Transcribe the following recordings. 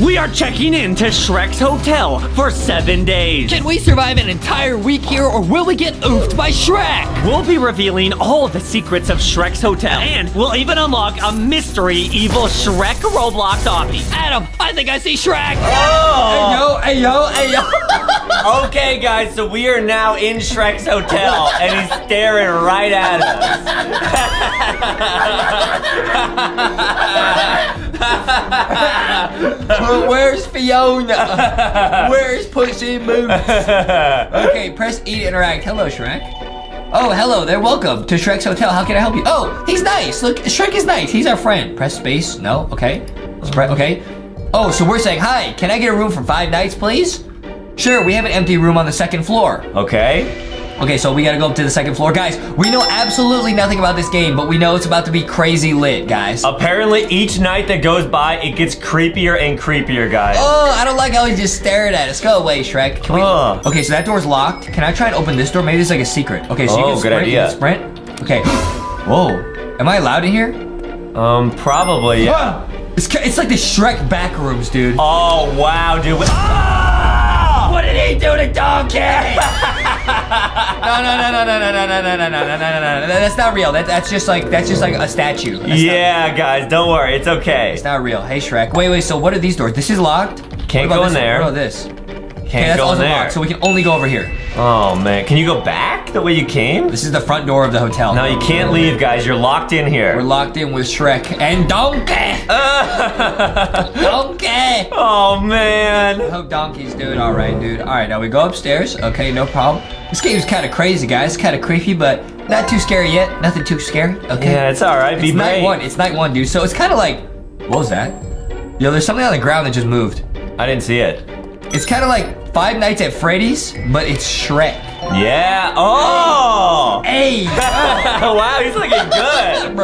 we are checking in to Shrek's hotel for seven days. Can we survive an entire week here or will we get oofed by Shrek? We'll be revealing all the secrets of Shrek's hotel, and we'll even unlock a mystery evil Shrek Roblox obby. Adam, I think I see Shrek. Oh! Hey yo, hey yo, hey yo. Okay, guys, so we are now in Shrek's hotel, and he's staring right at Well, Where's Fiona? Where's Puss in Boots? Okay, press E to interact. Hello, Shrek. Oh, hello there. Welcome to Shrek's hotel. How can I help you? Oh, he's nice. Look, Shrek is nice. He's our friend. Press space. No. Okay. Okay. Oh, so we're saying hi. Can I get a room for five nights, please? Sure. We have an empty room on the second floor. Okay. Okay, so we gotta go up to the second floor. Guys, we know absolutely nothing about this game, but we know it's about to be crazy lit, guys. Apparently, each night that goes by, it gets creepier and creepier, guys. Oh, I don't like how he's just staring at us. Go away, Shrek. Can we... Ugh. Okay, so that door's locked. Can I try and open this door? Maybe it's like a secret. Okay, so you Oh, can good sprint. you idea. can sprint. Okay. Whoa. Am I allowed in here? Um, probably, yeah. Ah! It's, it's like the Shrek back rooms, dude. Oh, wow, dude. Ah! What did he do to Donkey? no, no, no, no, no, no, no, no, no, no, no, no, no, no. That's not real. That, that's just like that's just like a statue. That's Yeah, guys, don't worry, it's okay. It's not real. Hey, Shrek. Wait, wait. So what are these doors? This is locked. Can't go in this? there. What about this? Can't that's go in there. so we can only go over here. Oh, man. Can you go back the way you came? This is the front door of the hotel. No, you can't leave, guys. You're locked in here. We're locked in with Shrek and Donkey. Donkey. oh, man. I hope Donkey's doing all right, dude. All right, now we go upstairs. Okay, no problem. This game's kind of crazy, guys. Kind of creepy, but not too scary yet. Nothing too scary. Okay. Yeah, it's all right. Be It's night one. It's night one, dude. So it's kind of like, what was that? Yo, there's something on the ground that just moved. I didn't see it. It's kind of like Five Nights at Freddy's, but it's Shrek. Yeah. Oh! Hey! wow, he's looking good.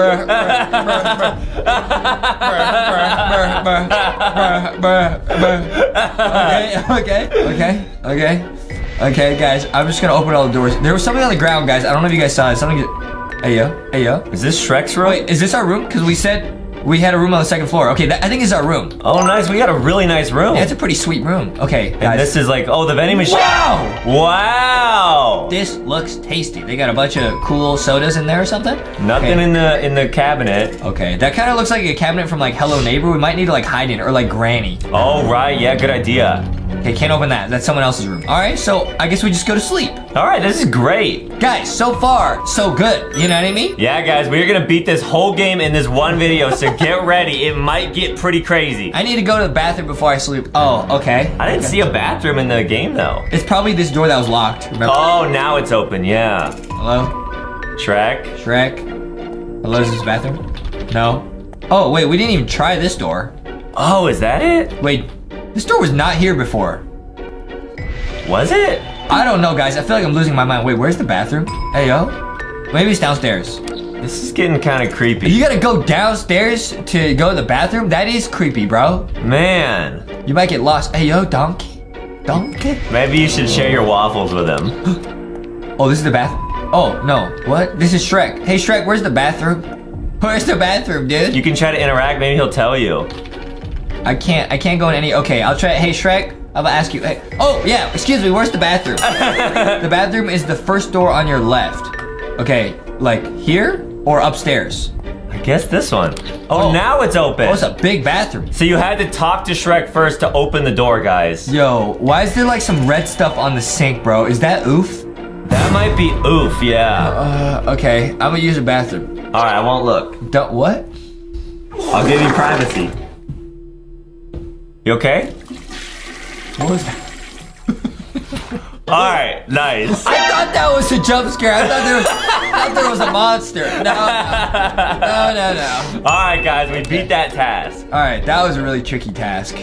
Okay, okay, okay, okay. Okay, guys, I'm just gonna open all the doors. There was something on the ground, guys. I don't know if you guys saw it. Something. Hey yo, hey yo. Is this Shrek's room? Wait, is this our room? Because we said we had a room on the second floor. Okay, that, I think is our room. Oh, nice. We got a really nice room. Yeah, it's a pretty sweet room. Okay, and this is like, oh, the vending machine. wow! Wow. This looks tasty. They got a bunch of cool sodas in there or something. Nothing Okay. in the in the cabinet. Okay, that kind of looks like a cabinet from like Hello Neighbor. We might need to like hide in or like Granny. Oh, right. Yeah, good idea. Okay, can't open that. That's someone else's room. All right, so I guess we just go to sleep. All right, this is great. Guys, so far, so good. You know what I mean? Yeah, guys, we're gonna beat this whole game in this one video, so get ready. It might get pretty crazy. I need to go to the bathroom before I sleep. Oh, okay. I didn't see a bathroom in the game though. It's probably this door that was locked. Remember? Oh, now it's open. Yeah. Hello? Shrek. Shrek? Hello, is this bathroom? No. Oh, wait, we didn't even try this door. Oh, is that it? Wait, this door was not here before. Was it? I don't know, guys. I feel like I'm losing my mind. Wait, where's the bathroom? Hey, yo. Maybe it's downstairs. This is getting kind of creepy. You gotta go downstairs to go to the bathroom? That is creepy, bro. Man, You might get lost. Hey, yo, donkey. Donkey? maybe you should share your waffles with him. Oh, this is the bathroom. Oh, no. What? This is Shrek. Hey, Shrek, where's the bathroom? Where's the bathroom, dude? You can try to interact. Maybe he'll tell you. I can't. I can't go in any. Okay, I'll try. It. Hey, Shrek. I'm gonna ask you. Hey. Oh, yeah. Excuse me. Where's the bathroom? the bathroom is the first door on your left. Okay, like here or upstairs? I guess this one. Oh, Oh. now it's open. Oh, it's a big bathroom. so you had to talk to Shrek first to open the door, guys. Yo, why is there like some red stuff on the sink, bro? Is that oof? That might be oof, yeah. Uh, okay. I'm gonna use a bathroom. All right, I won't look. Don't what? I'll give you privacy. You okay? What was that? All right, nice. I thought that was a jump scare. I thought there was, thought there was a monster. No, no, no, no. All right, guys, we beat that task. All right, that was a really tricky task.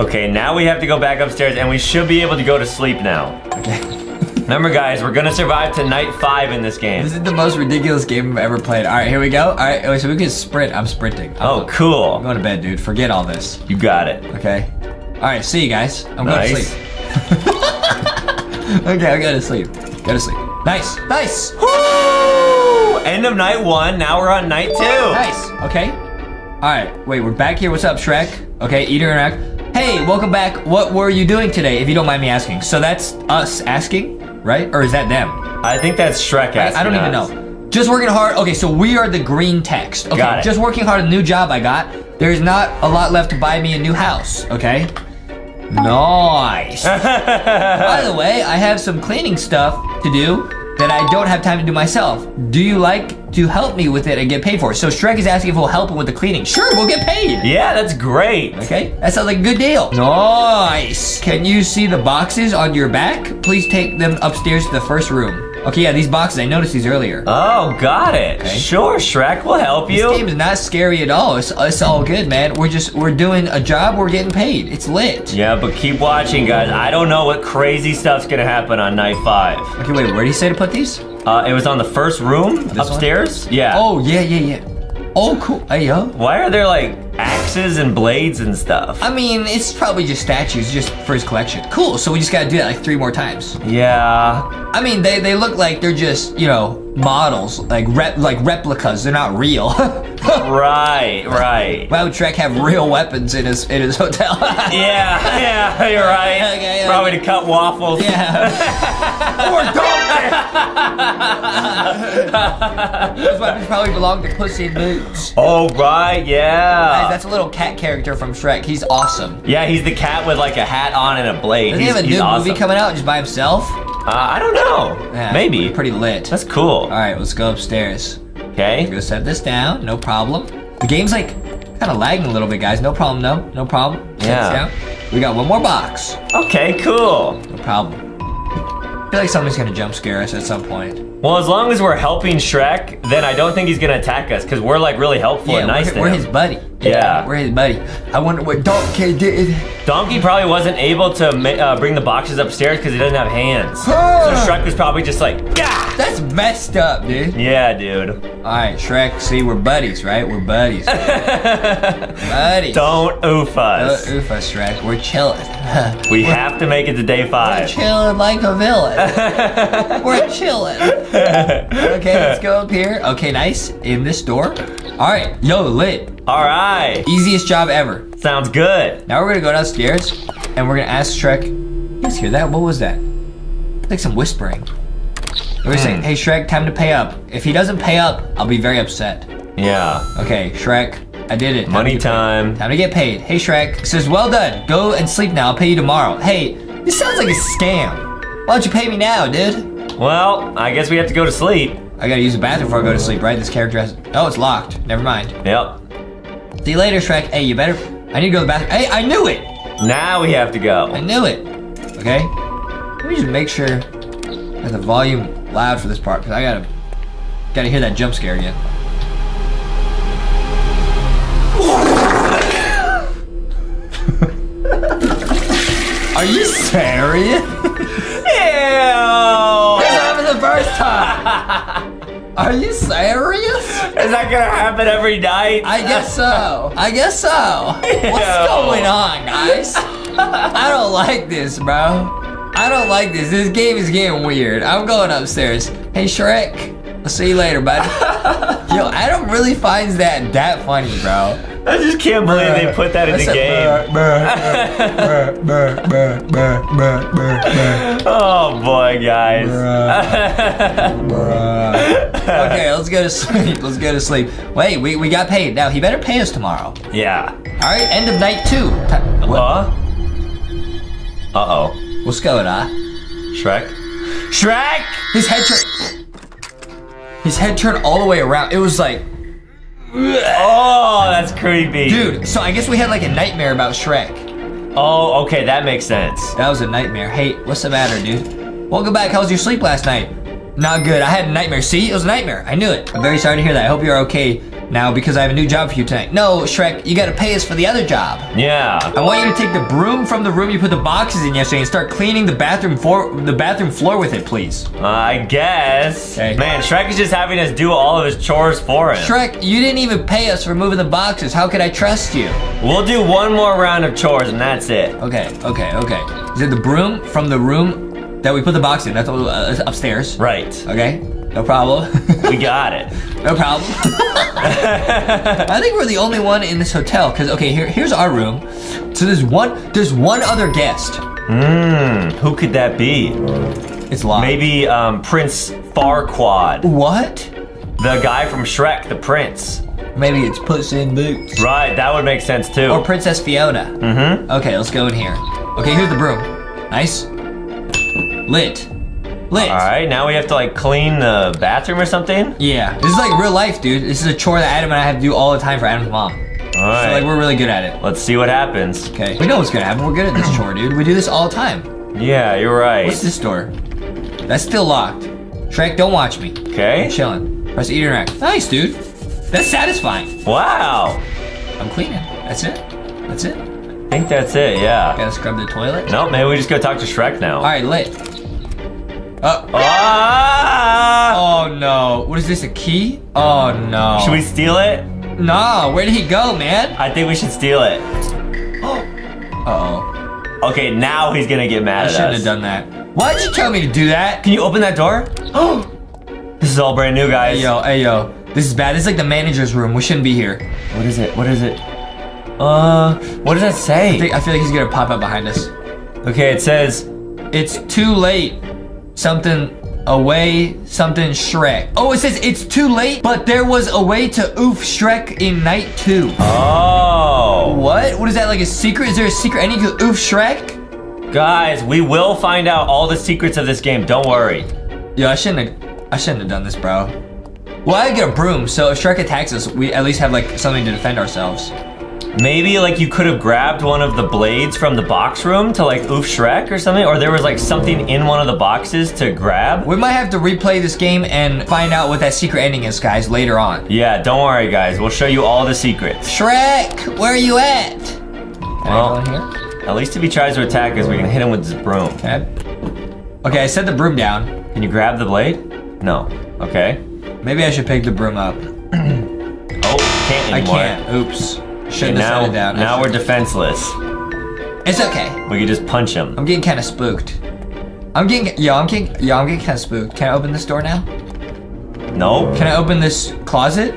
Okay, now we have to go back upstairs, and we should be able to go to sleep now. Okay. Remember, guys, we're gonna survive to night five in this game. This is the most ridiculous game I've ever played. All right, here we go. All right, wait, so we can sprint. I'm sprinting. Oh, I'm Oh, cool. going to bed, dude. Forget all this. You got it. Okay. All right, see you guys. I'm going to sleep. okay, I go to sleep. Go to sleep. Nice, nice, Woo! End of night one. Now we're on night two. nice. Okay. All right, wait, we're back here. What's up, Shrek? Okay, eater interact. Hey, welcome back. What were you doing today, if you don't mind me asking? So that's us asking, right? Or is that them? I think that's Shrek asking I don't even know. Just working hard. Okay, so we are the green text. Okay, Got it. just working hard. A new job I got. There's not a lot left to buy me a new house. Okay. Nice. By the way, I have some cleaning stuff to do that I don't have time to do myself. Do you like to help me with it and get paid for it? So Shrek is asking if we'll help him with the cleaning. Sure, we'll get paid. Yeah, that's great. Okay, that sounds like a good deal. Nice. Can you see the boxes on your back? Please take them upstairs to the first room. Okay, yeah, these boxes, I noticed these earlier. Oh, got it. Okay. Sure, Shrek, we'll help you. This game is not scary at all. It's, it's all good, man. We're just, we're doing a job, we're getting paid. It's lit. Yeah, but keep watching, guys. I don't know what crazy stuff's gonna happen on night five. Okay, wait, where do you say to put these? Uh, it was on the first room one? upstairs. Yeah. Oh, yeah, yeah, yeah. Oh, cool. Hey, yo. Why are there like axes and blades and stuff? I mean, it's probably just statues, just for his collection. Cool, so we just gotta do that like three more times. Yeah. I mean, they, they look like they're just, you know, models, like rep, like replicas. They're not real. Right, right. Why would Shrek have real weapons in his in his hotel? Yeah, yeah, you're right. Okay, Probably to cut waffles. yeah. or donkey. Those weapons probably belong to Puss in Boots. Oh, right, yeah. Guys, that's a little cat character from Shrek. He's awesome. yeah, he's the cat with like a hat on and a blade. Doesn't he he's, have a new awesome. movie coming out just by himself? Uh, I don't know. Yeah, Maybe. Pretty lit. That's cool. All right, let's go upstairs. Okay. We're gonna set this down, no problem. The game's like kind of lagging a little bit, guys. No problem, no, no problem. Set this Yeah. down. We got one more box. Okay, cool. No problem. I feel like somebody's gonna jump scare us at some point. Well, as long as we're helping Shrek, then I don't think he's gonna attack us because we're like really helpful and nice we're, to we're him. his buddy. Yeah. we're buddy. I wonder what Donkey did. Donkey probably wasn't able to uh, bring the boxes upstairs because he doesn't have hands. so Ah. Shrek was probably just like, Gah! That's messed up, dude. yeah, dude. All right, Shrek. See, we're buddies, right? We're buddies. buddies. Don't oof us. Don't oof us, Shrek. We're chilling. we have to make it to day five. We're chilling like a villain. We're chilling. Okay, let's go up here. Okay, nice. In this door. All right, yo, lit. All right. Easiest job ever. Sounds good. Now we're gonna go downstairs and we're gonna ask Shrek. You guys hear that? What was that? Like some whispering. We're Hmm. saying, hey Shrek, time to pay up. If he doesn't pay up, I'll be very upset. Yeah. Okay, Shrek, I did it. Time Money get paid. time. Time to get paid. Hey Shrek says, well done. Go and sleep now. I'll pay you tomorrow. Hey, this sounds like a scam. Why don't you pay me now, dude? Well, I guess we have to go to sleep. I gotta use the bathroom before I go to sleep, right? This character has. Oh, it's locked. Never mind. Yep. See you later, Shrek. Hey, you better. I need to go to the bathroom. Hey, I knew it. Now we have to go. I knew it. Okay. Let me just make sure that the volume loud for this part, because I gotta gotta hear that jump scare again. Are you serious? Ew! This happened the first time. Are you serious? Is that gonna happen every night? I guess so. I guess so. What's going on, guys? I don't like this, bro. I don't like this. This game is getting weird. I'm going upstairs. Hey, Shrek. I'll see you later, bud. Yo, Adam really finds that that funny, bro. I just can't believe they put that in the game. Oh boy, guys. okay, let's go to sleep. Let's go to sleep. Wait, we, we got paid. Now, he better pay us tomorrow. yeah. All right, end of night two. What? Uh? Uh-oh. What's going on? Shrek? Shrek! His head turned. His head turned all the way around. It was like, Oh, that's creepy. dude. So I guess we had like a nightmare about Shrek. Oh, okay, that makes sense. That was a nightmare. Hey, what's the matter, dude? Welcome back. How was your sleep last night? Not good. I had a nightmare. See, it was a nightmare. I knew it. I'm very sorry to hear that. I hope you're okay now because I have a new job for you tonight. No, Shrek, you gotta pay us for the other job. Yeah. I want you to take the broom from the room you put the boxes in yesterday and start cleaning the bathroom floor, the bathroom floor with it, please. I guess. Okay. Man, Shrek is just having us do all of his chores for him. Shrek, you didn't even pay us for moving the boxes. How could I trust you? We'll do one more round of chores and that's it. Okay, okay, okay. Is it the broom from the room that we put the box in? That's uh, upstairs. Right. Okay, no problem. We got it. no problem. I think we're the only one in this hotel. Cause okay, here, here's our room. So there's one, there's one other guest. Hmm, who could that be? It's locked. Maybe um, Prince Farquaad, What? the guy from Shrek, the prince. Maybe it's Puss in Boots. Right, that would make sense too. Or Princess Fiona. mm-hmm. Okay, let's go in here. Okay, here's the broom. Nice. Lit. Lit. All right, now we have to like clean the bathroom or something. Yeah, this is like real life, dude. This is a chore that Adam and I have to do all the time for Adam's mom. All So like we're really good at it. let's see what happens. Okay. We know what's gonna happen. We're good at this chore, dude. We do this all the time. Yeah, you're right. What's this door? That's still locked. Shrek, don't watch me. Okay. I'm chilling. Press E to interact. Nice, dude. That's satisfying. Wow. I'm cleaning. That's it. That's it. I think that's it. Yeah. Gotta scrub the toilet. Nope. Maybe we just go talk to Shrek now. All right, lit. Uh, Ah! oh no. What is this? A key? Oh no. Should we steal it? Nah, Where did he go, man? I think we should steal it. Uh oh. Okay, now he's gonna get I mad. I shouldn't us. have done that. Why'd you tell me to do that? Can you open that door? Oh. This is all brand new, guys. Hey yo, hey yo. This is bad. This is like the manager's room. We shouldn't be here. What is it? What is it? Uh, what does that I, say? think, I feel like he's gonna pop up behind us. Okay, it says It's too late. Something away, something Shrek. Oh, it says it's too late, but there was a way to oof Shrek in night two. Oh. What? What is that? Like a secret? Is there a secret ending to oof Shrek? Guys, we will find out all the secrets of this game. Don't worry. Yo, I shouldn't have. I shouldn't have done this, bro. Well, I get a broom, so if Shrek attacks us, we at least have like something to defend ourselves. Maybe like you could have grabbed one of the blades from the box room to like oof Shrek or something, or there was like something in one of the boxes to grab. We might have to replay this game and find out what that secret ending is, guys, later on. Yeah, don't worry, guys. We'll show you all the secrets. Shrek, where are you at? Can Well- I go in here? At least if he tries to attack us, we can hit him with this broom. I- Okay, I set the broom down. Can you grab the blade? No. Okay. Maybe I should pick the broom up. Oh, can't I can't. Oops. Shouldn't have now, it down. Now we're defenseless. It's okay. We can just punch him. I'm getting kind of spooked. I'm getting yo. I'm getting yo. I'm getting kind of spooked. Can I open this door now? Nope. Can I open this closet?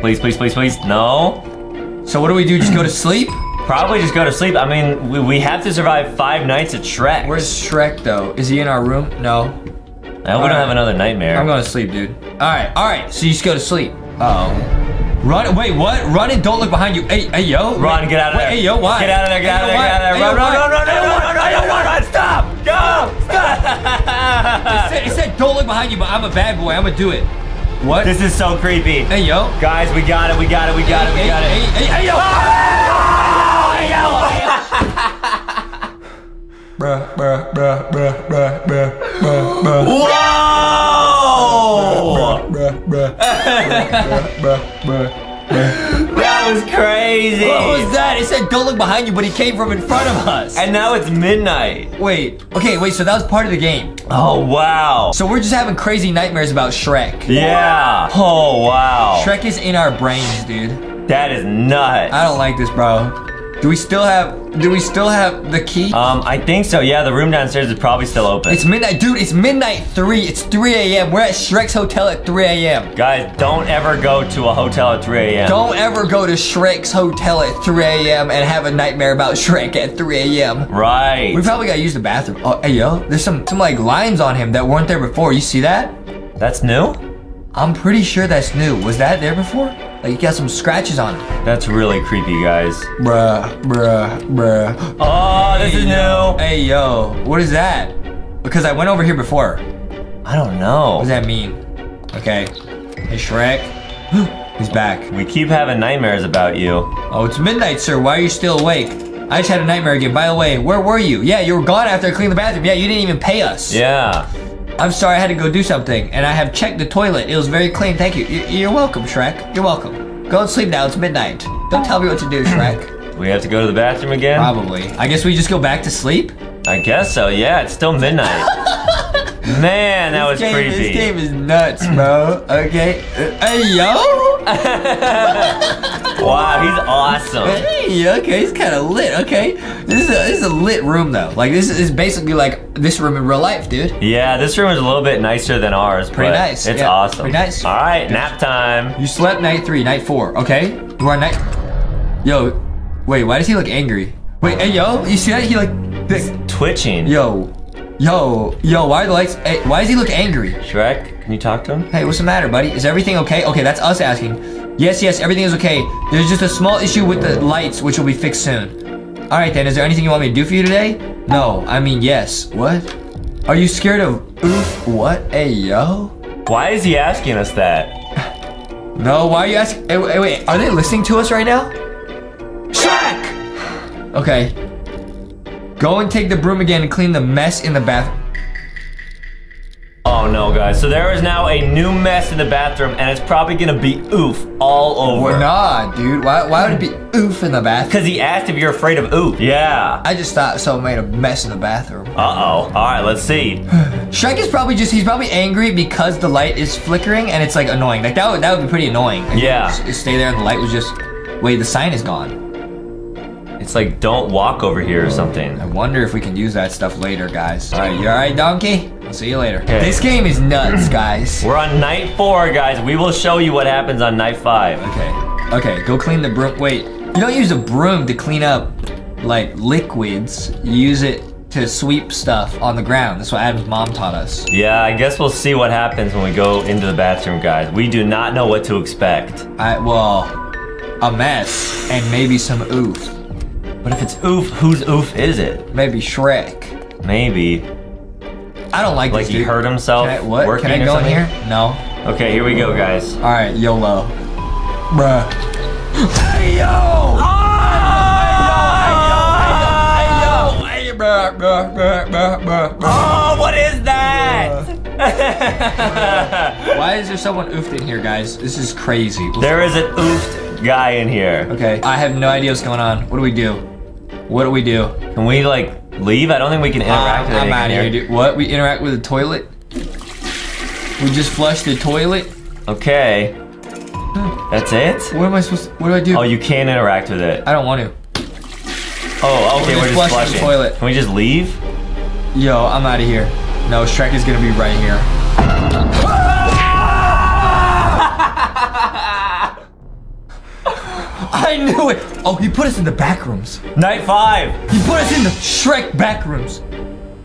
Please, please, please, please. No. So what do we do? Just go to sleep? Probably just go to sleep. I mean, we, we have to survive five nights at Shrek. Where's Shrek though? Is he in our room? No. I hope we Alright. don't have another nightmare. I'm going to sleep, dude. All right. All right. So you just go to sleep. Uh oh. Run. Wait. What? Run and don't look behind you. Hey. Hey. Yo. Run, Wait, get out of wait, there. Hey. Yo. Why? Get out of there, get out of there, get out of there. Run, run, run, run, run, run, run, run, run, stop. Go, It said, it said don't look behind you, but I'm a bad boy. I'm gonna do it. What? This is so creepy. hey. Yo. Guys, we got it, we got it, we got it, we Hey. got Hey. it. Hey. Hey. Yo. Bruh, bruh, bruh, bruh, bruh, bruh, bruh, bruh. Whoa! That was crazy. What was that? It said don't look behind you, but he came from in front of us. And now it's midnight. wait, okay, wait. So that was part of the game. Oh, wow. So we're just having crazy nightmares about Shrek. Yeah. Oh, wow. Shrek is in our brains, dude. That is nuts. I don't like this, bro. Do we still have? Do we still have the key? Um, I think so. Yeah, the room downstairs is probably still open. it's midnight, dude. It's midnight three. It's 3 a.m. We're at Shrek's hotel at 3 a.m. Guys, don't ever go to a hotel at 3 a.m. Don't ever go to Shrek's hotel at 3 a.m. and have a nightmare about Shrek at 3 a.m. Right. We probably gotta use the bathroom. Oh, hey yo, there's some some like lines on him that weren't there before. You see that? That's new? I'm pretty sure that's new. Was that there before? Like you got some scratches on it. That's really creepy, guys. Bruh, bruh, bruh. Oh, this is new. Hey yo, what is that? Because I went over here before. I don't know. What does that mean? Okay. Hey Shrek. He's back. We keep having nightmares about you. Oh, it's midnight, sir. Why are you still awake? I just had a nightmare again. By the way, where were you? Yeah, you were gone after I cleaned the bathroom. Yeah, you didn't even pay us. Yeah. I'm sorry, I had to go do something, and I have checked the toilet. It was very clean. Thank you. Y- You're welcome, Shrek. You're welcome. Go and sleep now. It's midnight. Don't tell me what to do, Shrek. We have to go to the bathroom again? Probably. I guess we just go back to sleep. I guess so. Yeah, it's still midnight. Man, that was This game, creepy. This game is nuts, bro. Okay. Uh, hey, yo. Wow, he's awesome. Hey, okay, he's kind of lit. Okay, this is a, this is a lit room though. Like this is basically like this room in real life, dude. Yeah, this room is a little bit nicer than ours. Pretty but nice, It's yeah, awesome. pretty nice. All right, nap time. You slept night three, night four. Okay, you are night. Yo, wait, why does he look angry? Wait, hey, yo, you see that? He like, this- Twitching. yo, yo, yo. Why are the lights? Hey, why does he look angry? Shrek, can you talk to him? Hey, what's the matter, buddy? Is everything okay? Okay, that's us asking. Yes, yes, everything is okay. There's just a small issue with the lights, which will be fixed soon. All right, then. Is there anything you want me to do for you today? No, I mean yes. What? Are you scared of oof? What? Hey, yo. Why is he asking us that? No, why are you asking? Hey, wait, wait, are they listening to us right now? Shrek! Okay. Go and take the broom again and clean the mess in the bath. Oh no, guys. So there is now a new mess in the bathroom, and it's probably gonna be oof all over. Well, nah, dude. Why, why would it be oof in the bathroom? Because he asked if you're afraid of oof. Yeah. I just thought someone made a mess in the bathroom. Uh oh. All right, let's see. Shrek is probably just, he's probably angry because the light is flickering and it's like annoying. Like that would, that would be pretty annoying. Yeah. just stay there and the light was just, wait, the sign is gone. It's like don't walk over here or something. I wonder if we can use that stuff later, guys. All right, you all right, donkey? I'll see you later. Okay. This game is nuts, guys. We're on night four, guys. We will show you what happens on night five. Okay. Okay, go clean the broom. Wait, you don't use a broom to clean up like liquids. You use it to sweep stuff on the ground. That's what Adam's mom taught us. Yeah, I guess we'll see what happens when we go into the bathroom, guys. We do not know what to expect. I well, a mess and maybe some oof. But if it's oof, whose oof is it? Maybe Shrek. Maybe. I don't like Like this. he dude. hurt himself Can I, what? working Can I go in here? No. Okay, here we go, guys. All right, YOLO. Bruh. Hey yo! Oh, what is that? Why is there someone oofed in here, guys? This is crazy. there is an oofed guy in here. Okay, I have no idea what's going on. What do we do? What do we do? Can we like leave? I don't think we can interact uh, with I'm out of here, dude. What? We interact with the toilet? We just flushed the toilet? Okay. That's it? What am I supposed to, what do I do? Oh, you can't interact with it. I don't want to. Oh, okay, We're we're just just flushing the toilet. Can we just leave? Yo, I'm out of here. No, Shrek is gonna be right here. I knew it! Oh, he put us in the back rooms. Night five. He put us in the Shrek back rooms.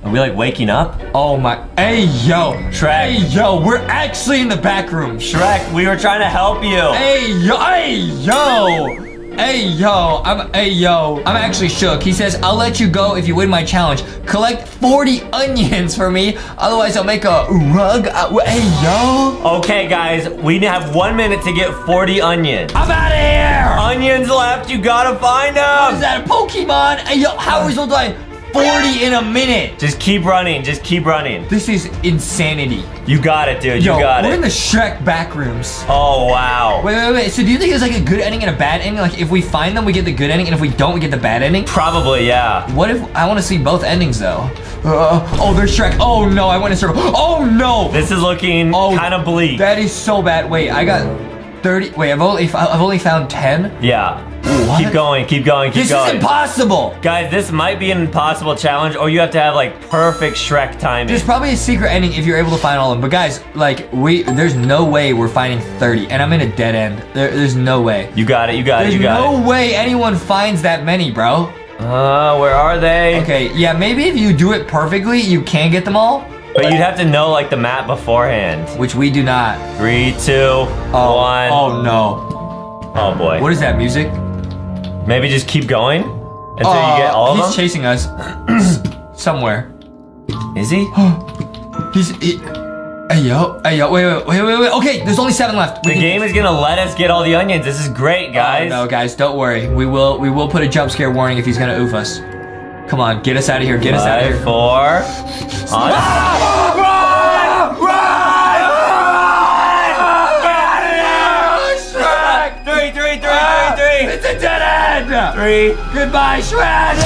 Are we like waking up? Oh my. Hey, yo. Shrek. Hey, yo, we're actually in the back rooms. Shrek, we were trying to help you. Hey, yo. Hey, yo. Hey, yo. I'm, hey, yo. I'm actually shook. He says, I'll let you go if you win my challenge. Collect 40 onions for me. Otherwise, I'll make a rug. Uh, hey, yo. Okay, guys, we have one minute to get 40 onions. I'm out of here. Onions left, you gotta find them! Is that a Pokemon? Hey, yo, how are we supposed to find 40 in a minute? Just keep running, just keep running. This is insanity. You got it, dude, you Yo, got we're it. in the Shrek back rooms. oh, wow. Wait, wait, wait. So do you think there's like a good ending and a bad ending? Like if we find them, we get the good ending, and if we don't, we get the bad ending? Probably, yeah. What if I want to see both endings though? Uh, oh, there's Shrek. Oh no, I went in circle. Oh no, This is looking Oh, kind of bleak. that is so bad. Wait, I got 30. Wait, I've only I've only found 10. yeah. What? Keep going, keep going, keep This going. This is impossible. Guys, this might be an impossible challenge, or you have to have like perfect Shrek timing. There's probably a secret ending if you're able to find all of them. But guys, like we, there's no way we're finding 30, and I'm in a dead end. There, there's no way. you got it, you got There's it, you got no it. There's no way anyone finds that many, bro. Uh, where are they? Okay, yeah, maybe if you do it perfectly, you can get them all, But you'd have to know like the map beforehand. which we do not. Three, two, Oh, one. oh no. Oh, boy. What is that music? Maybe just keep going until Uh, you get all of he's them. chasing us somewhere. Is he? He's. He, hey yo, hey yo, wait, wait, wait, wait, wait. Okay, there's only seven left. We The can- game is gonna let us get all the onions. This is great, Oh, guys. no, guys, don't worry. We will, we will put a jump scare warning if he's gonna oof us. Come on, get us out of here. Get us out of Five, here. four. On. Shrek! Three, three, three, three, three. It's a end. Three. Goodbye, Shrek.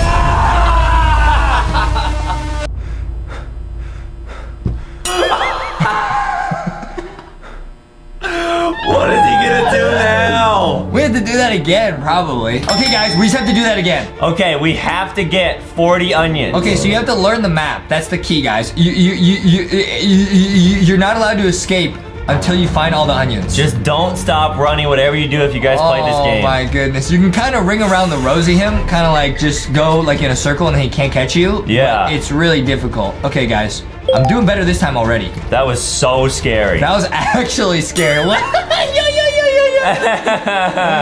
What is he gonna do now? We have to to do that again, probably. Okay, guys, we just have to do that again. Okay, we have to get 40 onions. Okay, so you have to learn the map. That's the key, guys. You you you you, you, you you're not allowed to escape until you find all the onions. Just don't stop running, whatever you do if you guys play this oh game. Oh my goodness. You can kind of ring around the rosy him, kind of like just go like in a circle and he can't catch you. Yeah. It's really difficult. Okay, guys. I'm doing better this time already. That was so scary. That was actually scary. What? yo, yo, yo, yo, yo.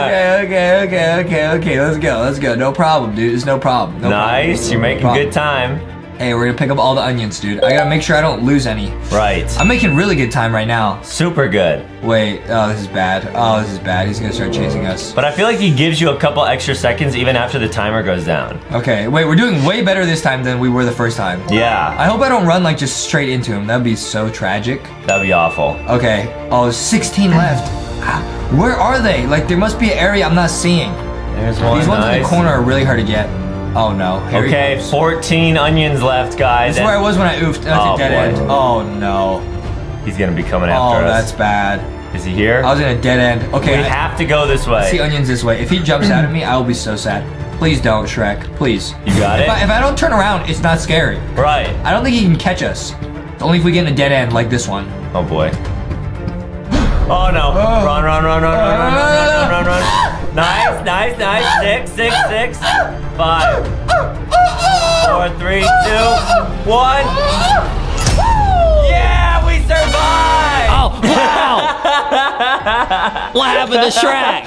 okay, okay, okay, okay, okay. Let's go. Let's go. No problem, dude. It's no problem. No nice, problem. you're making good time. Hey, we're gonna pick up all the onions, dude. I gotta make sure I don't lose any. Right. I'm making really good time right now. Super good. Wait, oh, this is bad. Oh, this is bad. He's gonna start chasing us. But I feel like he gives you a couple extra seconds even after the timer goes down. Okay, wait, we're doing way better this time than we were the first time. Yeah, I hope I don't run like just straight into him. That'd be so tragic. that'd be awful. Okay. Oh, 16 left. Where are they? Like, there must be an area I'm not seeing. There's one. These ones in the corner are really hard to get. Oh no. Here he Okay, goes. 14 onions left, guys. This is where I was when I oofed. That's Oh, a dead boy. end. Oh no. He's gonna be coming oh, after us. Oh, that's bad. Is he here? I was in a dead end. Okay. we I- have to go this I see onions this way. If he jumps out at me, I will be so sad. Please don't, Shrek. Please. You got If it? I, if I don't turn around, it's not scary. Right. I don't think he can catch us. Only if we get in a dead end like this one. Oh boy. Oh no. Oh. Run, run, run, run, run, run, run, run, run, run. Nice, nice, nice. Six, six, six. Five. Four, three, two, one. Yeah, we survived! Oh, wow! what happened to Shrek?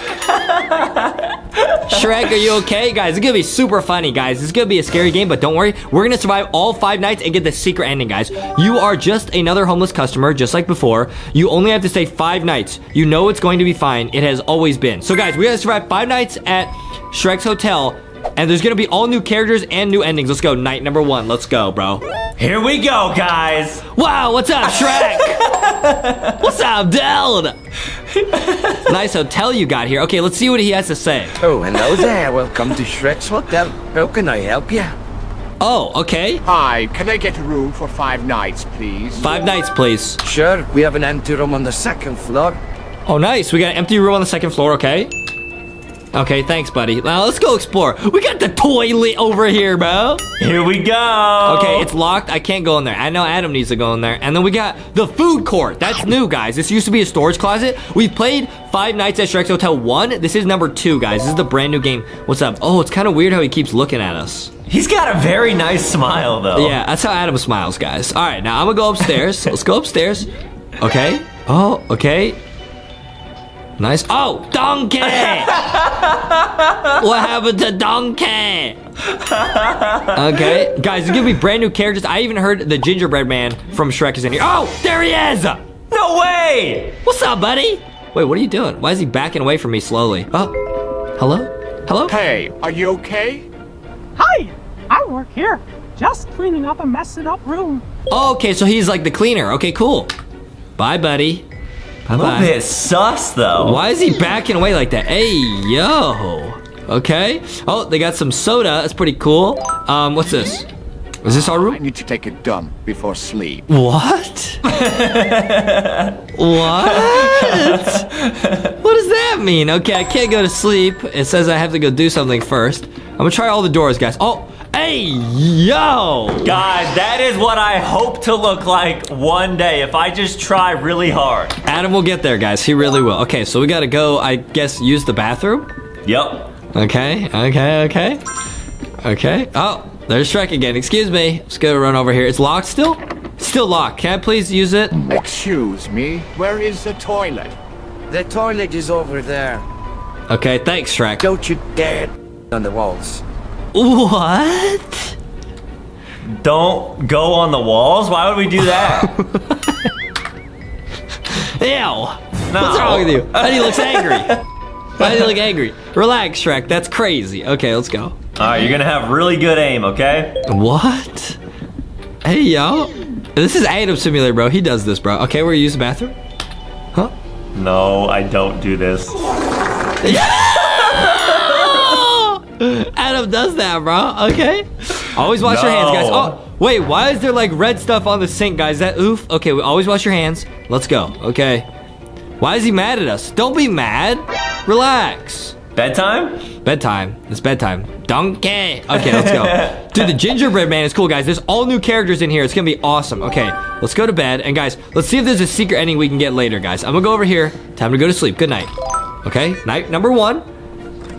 Shrek, are you okay? Guys, it's gonna be super funny, guys. It's gonna be a scary game, but don't worry. We're gonna survive all five nights and get the secret ending, guys. You are just another homeless customer, just like before. You only have to stay five nights. You know it's going to be fine. It has always been. So, guys, we gotta survive five nights at Shrek's Hotel. And there's gonna be all new characters and new endings. Let's go. Night number one. Let's go, bro. Here we go, guys. Wow, what's up, Shrek? what's up, Deld? nice hotel you got here. Okay, let's see what he has to say. Oh, hello there. Welcome to Shrek's Hotel. How can I help you? Oh, okay. Hi, can I get a room for five nights, please? Five nights, please. Sure, we have an empty room on the second floor. Oh, nice. We got an empty room on the second floor, okay? Okay, thanks, buddy. Now, let's go explore. We got the toilet over here, bro. Here we go. Okay, it's locked. I can't go in there. I know Adam needs to go in there. And then we got the food court. That's new, guys. This used to be a storage closet. We played Five Nights at Shrek's Hotel 1. This is number 2, guys. This is the brand new game. What's up? Oh, it's kind of weird how he keeps looking at us. He's got a very nice smile, though. Yeah, that's how Adam smiles, guys. All right, now I'm gonna go upstairs. Let's go upstairs. Okay. Oh, okay. Nice. Oh, donkey! what happened to donkey? Okay, guys, there's gonna be brand new characters. I even heard the gingerbread man from Shrek is in here. Oh, there he is! No way! What's up, buddy? Wait, what are you doing? Why is he backing away from me slowly? Oh, hello? Hello? Hey, are you okay? Hi, I work here. Just cleaning up a messed up room. Oh, okay, so he's like the cleaner. Okay, cool. Bye, buddy. Bye A little bye. bit sus, though. Why is he backing away like that? Hey, yo. Okay. Oh, they got some soda. That's pretty cool. Um, what's this? Is this our room? I need to take a dump before sleep. What? what? what does that mean? Okay, I can't go to sleep. It says I have to go do something first. I'm gonna try all the doors, guys. Oh, hey, yo. Guys, that is what I hope to look like one day if I just try really hard. Adam will get there, guys. He really will. Okay, so we gotta go, I guess, use the bathroom. Yep. Okay, okay, okay. Okay. Oh, there's Shrek again. Excuse me. Let's go run over here. It's locked still? Still locked. Can I please use it? Excuse me, where is the toilet? The toilet is over there. Okay, thanks, Shrek. Don't you dare on the walls. What? Don't go on the walls? Why would we do that? Ew. What's wrong with you? Why do you look angry? Why do you look angry? Relax, Shrek. That's crazy. Okay, let's go. Alright, you're gonna have really good aim, okay? What? Hey, yo. This is Adam Simulator, bro. He does this, bro. Okay, we're gonna use the bathroom. Huh? No, I don't do this. Adam does that, bro. Okay. Always wash your hands, guys. No. Oh, wait. Why is there like red stuff on the sink, guys? That oof. Okay, we always wash your hands. Let's go. Okay. Why is he mad at us? Don't be mad. Relax. Bedtime? Bedtime. It's bedtime. Donkey. Okay, let's go. Dude, the gingerbread man is cool, guys. There's all new characters in here. It's gonna be awesome. Okay, let's go to bed. And guys, let's see if there's a secret ending we can get later, guys. I'm gonna go over here. Time to go to sleep. Good night. Okay, night number one.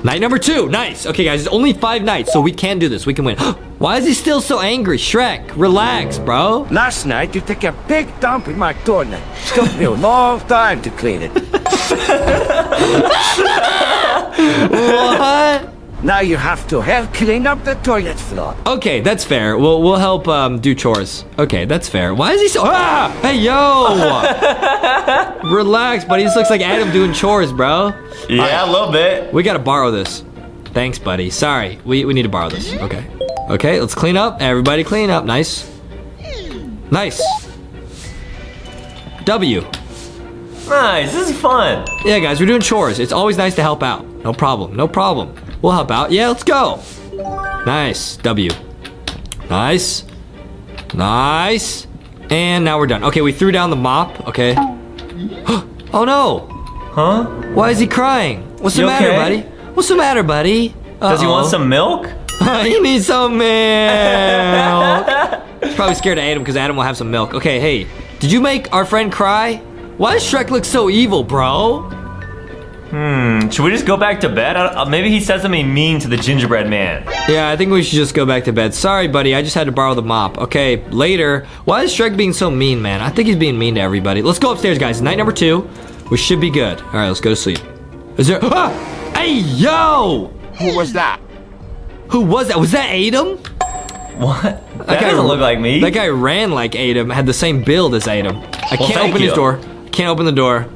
Night number two. Nice. Okay, guys, it's only five nights, so we can do this. We can win. Why is he still so angry? Shrek, relax, bro. Last night you took a big dump in my toilet. Took me a long time to clean it. What? Now you have to help clean up the toilet floor. Okay, that's fair. We'll we'll help um, do chores. Okay, that's fair. Why is he so? Ah! Hey yo! Relax, buddy. This looks like Adam doing chores, bro. Yeah, a little bit. We gotta borrow this. Thanks, buddy. Sorry, we we need to borrow this. Okay. Okay, let's clean up. Everybody, clean up. Nice. Nice. W. Nice. This is fun. Yeah, guys, we're doing chores. It's always nice to help out. No problem. No problem. We'll help out. Yeah, let's go. Nice. W. Nice. Nice. And now we're done. Okay, we threw down the mop. Okay. oh no. Huh? Why is he crying? What's the matter, okay? buddy? What's the matter, buddy? Does he want some milk? he needs some milk. He's probably scared of Adam because Adam will have some milk. Okay, hey, did you make our friend cry? Why does Shrek look so evil, bro? Hmm. Should we just go back to bed? Uh, maybe he said something mean to the gingerbread man. Yeah, I think we should just go back to bed. Sorry, buddy, I just had to borrow the mop. Okay, later. Why is Shrek being so mean, man? I think he's being mean to everybody. Let's go upstairs, guys. Night number two. We should be good. All right, let's go to sleep. Is there? Ah! Hey, yo! Who was that? Who was that? Was that Adam? What? That, guy- doesn't look like me. That guy ran like Adam, had the same build as Adam. I Well, can't thank open his you. door. Can't open the door.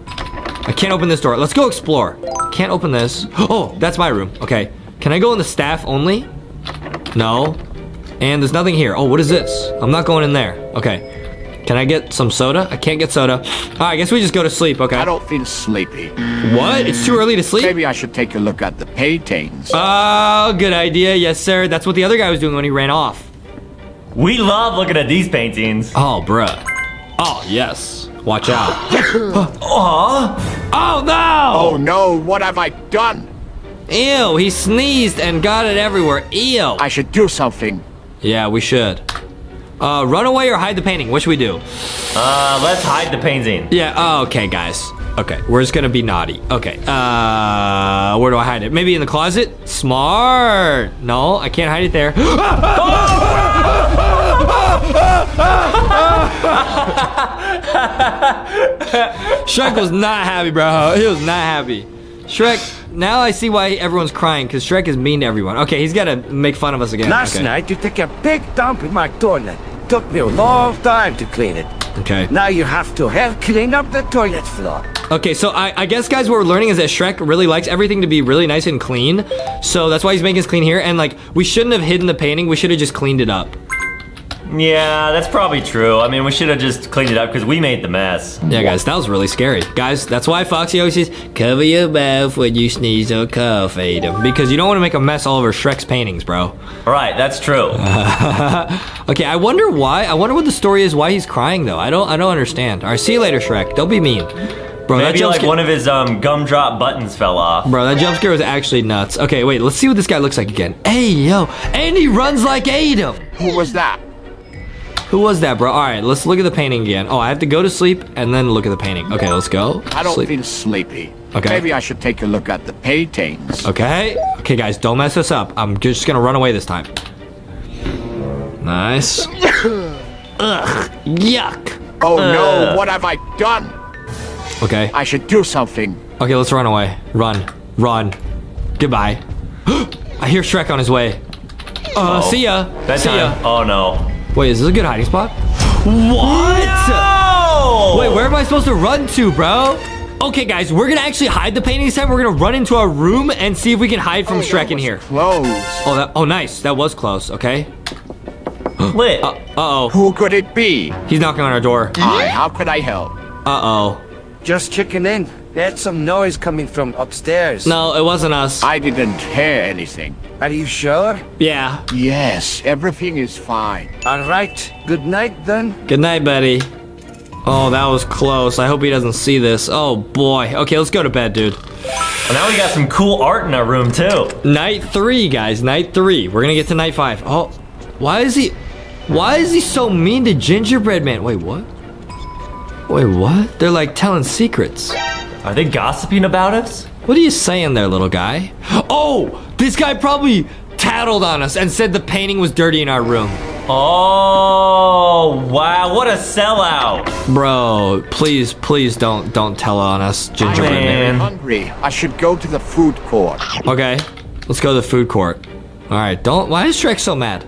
I can't open this door. Let's go explore. Can't open this. Oh, that's my room. Okay. Can I go in the staff only? No. And there's nothing here. Oh, what is this? I'm not going in there. Okay. Can I get some soda? I can't get soda. All right, I guess we just go to sleep, okay? I don't feel sleepy. What? It's too early to sleep? Maybe I should take a look at the paintings. Oh, good idea. Yes, sir. That's what the other guy was doing when he ran off. we love looking at these paintings. Oh, bruh. Oh, yes. Watch out. Aw. Oh, no! oh no, what have I done? Ew, he sneezed and got it everywhere. Ew. I should do something. Yeah, we should. Uh, run away or hide the painting? What should we do? Uh, let's hide the painting. Yeah, oh, okay, guys. Okay, we're just gonna be naughty. Okay, uh, where do I hide it? Maybe in the closet? Smart. No, I can't hide it there. Shrek was not happy, bro. He was not happy. Shrek, now I see why everyone's crying, because Shrek is mean to everyone. Okay, he's gotta make fun of us again. Last okay. night you took a big dump in my toilet. Took me a long time to clean it. Okay. Now you have to help clean up the toilet floor. Okay, so I, I guess, guys, what we're learning is that Shrek really likes everything to be really nice and clean. So that's why he's making us clean here. And, like, we shouldn't have hidden the painting. We should have just cleaned it up. Yeah, that's probably true. I mean, we should have just cleaned it up because we made the mess. Yeah, guys, that was really scary. Guys, that's why Foxy always says, cover your mouth when you sneeze or cough, Adam. Because you don't want to make a mess all over Shrek's paintings, bro. Right, that's true. okay, I wonder why. I wonder what the story is why he's crying, though. I don't I don't understand. All right, see you later, Shrek. Don't be mean. Bro, that Maybe jump like one of his um, gumdrop buttons fell off. Bro, that jump scare was actually nuts. Okay, wait, let's see what this guy looks like again. Hey, yo, and he runs like Adam. Who was that? Who was that, bro? All right, let's look at the painting again. Oh, I have to go to sleep and then look at the painting. Okay, let's go. I don't Sleep. feel sleepy. Okay. Maybe I should take a look at the paintings. Okay. Okay, guys, don't mess us up. I'm just gonna run away this time. Nice. Ugh. Yuck. Oh no, what have I done? Okay. I should do something. Okay, let's run away. Run. Run. Goodbye. I hear Shrek on his way. Uh, Oh. see ya. That see ya. Oh no. Wait, is this a good hiding spot? What? Oh! Wait, where am I supposed to run to, bro? Okay, guys, we're gonna actually hide the painting this time. We're gonna run into our room and see if we can hide from Shrek in here. Close. Oh, that. Oh, nice. That was close. Okay. Lit. Uh oh. Who could it be? He's knocking on our door. Hi, how could I help? Uh oh. Just checking in. There's some noise coming from upstairs. No, it wasn't us. I didn't hear anything. Are you sure? Yeah. Yes, everything is fine. All right. Good night then. Good night, buddy. Oh, that was close. I hope he doesn't see this. Oh boy. Okay, let's go to bed, dude. Well, now we got some cool art in our room too. Night three, guys. Night three. We're gonna get to night five. Oh, why is he? Why is he so mean to Gingerbread Man? Wait, what? Wait, what? They're like telling secrets. Are they gossiping about us? What are you saying there, little guy? Oh, this guy probably tattled on us and said the painting was dirty in our room. Oh wow, what a sellout! Bro, please, please don't don't tell on us, Gingerbread Man. Man. Hungry. I should go to the food court. Okay, let's go to the food court. All right, don't. Why is Shrek so mad?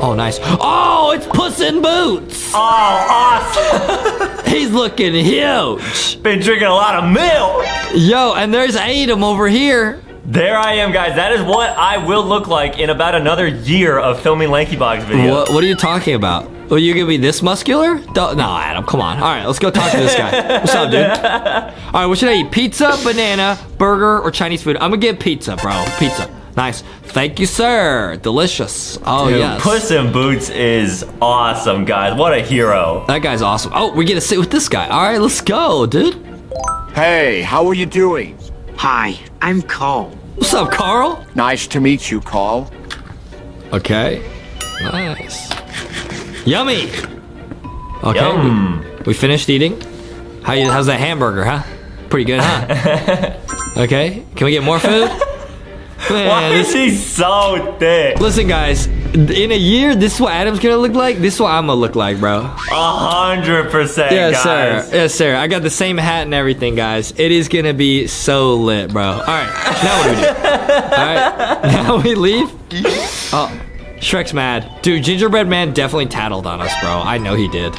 Oh, nice. Oh, it's Puss in Boots. Oh, awesome! He's looking huge. Been drinking a lot of milk. Yo, and there's Adam over here. There I am, guys. That is what I will look like in about another year of filming LankyBox videos. What, what are you talking about? Are you gonna be this muscular? Don't- no, Adam, come on. All right, let's go talk to this guy. What's up, dude? All right, what should I eat? Pizza, banana, burger, or Chinese food? I'm gonna get pizza, bro. Pizza. Nice. Thank you, sir. Delicious. Oh, Dude, yes. Puss in Boots is awesome, guys. What a hero. That guy's awesome. Oh, we get to sit with this guy. All right, let's go, dude. Hey, how are you doing? Hi, I'm Cole. What's up, Carl? Nice to meet you, Carl. Okay. Nice. Yummy. Okay. Yum. We, we finished eating. How you, how's that hamburger, huh? Pretty good, huh? okay. Can we get more food? Man, Why this- is he so thick? listen, guys. In a year, this is what Adam's gonna look like. This is what I'm gonna look like, bro. A hundred percent, Yes, guys. sir. Yes, sir. I got the same hat and everything, guys. It is gonna be so lit, bro. All right. Now what do we do? All right. Now we leave. Oh, Shrek's mad, dude. Gingerbread Man definitely tattled on us, bro. I know he did.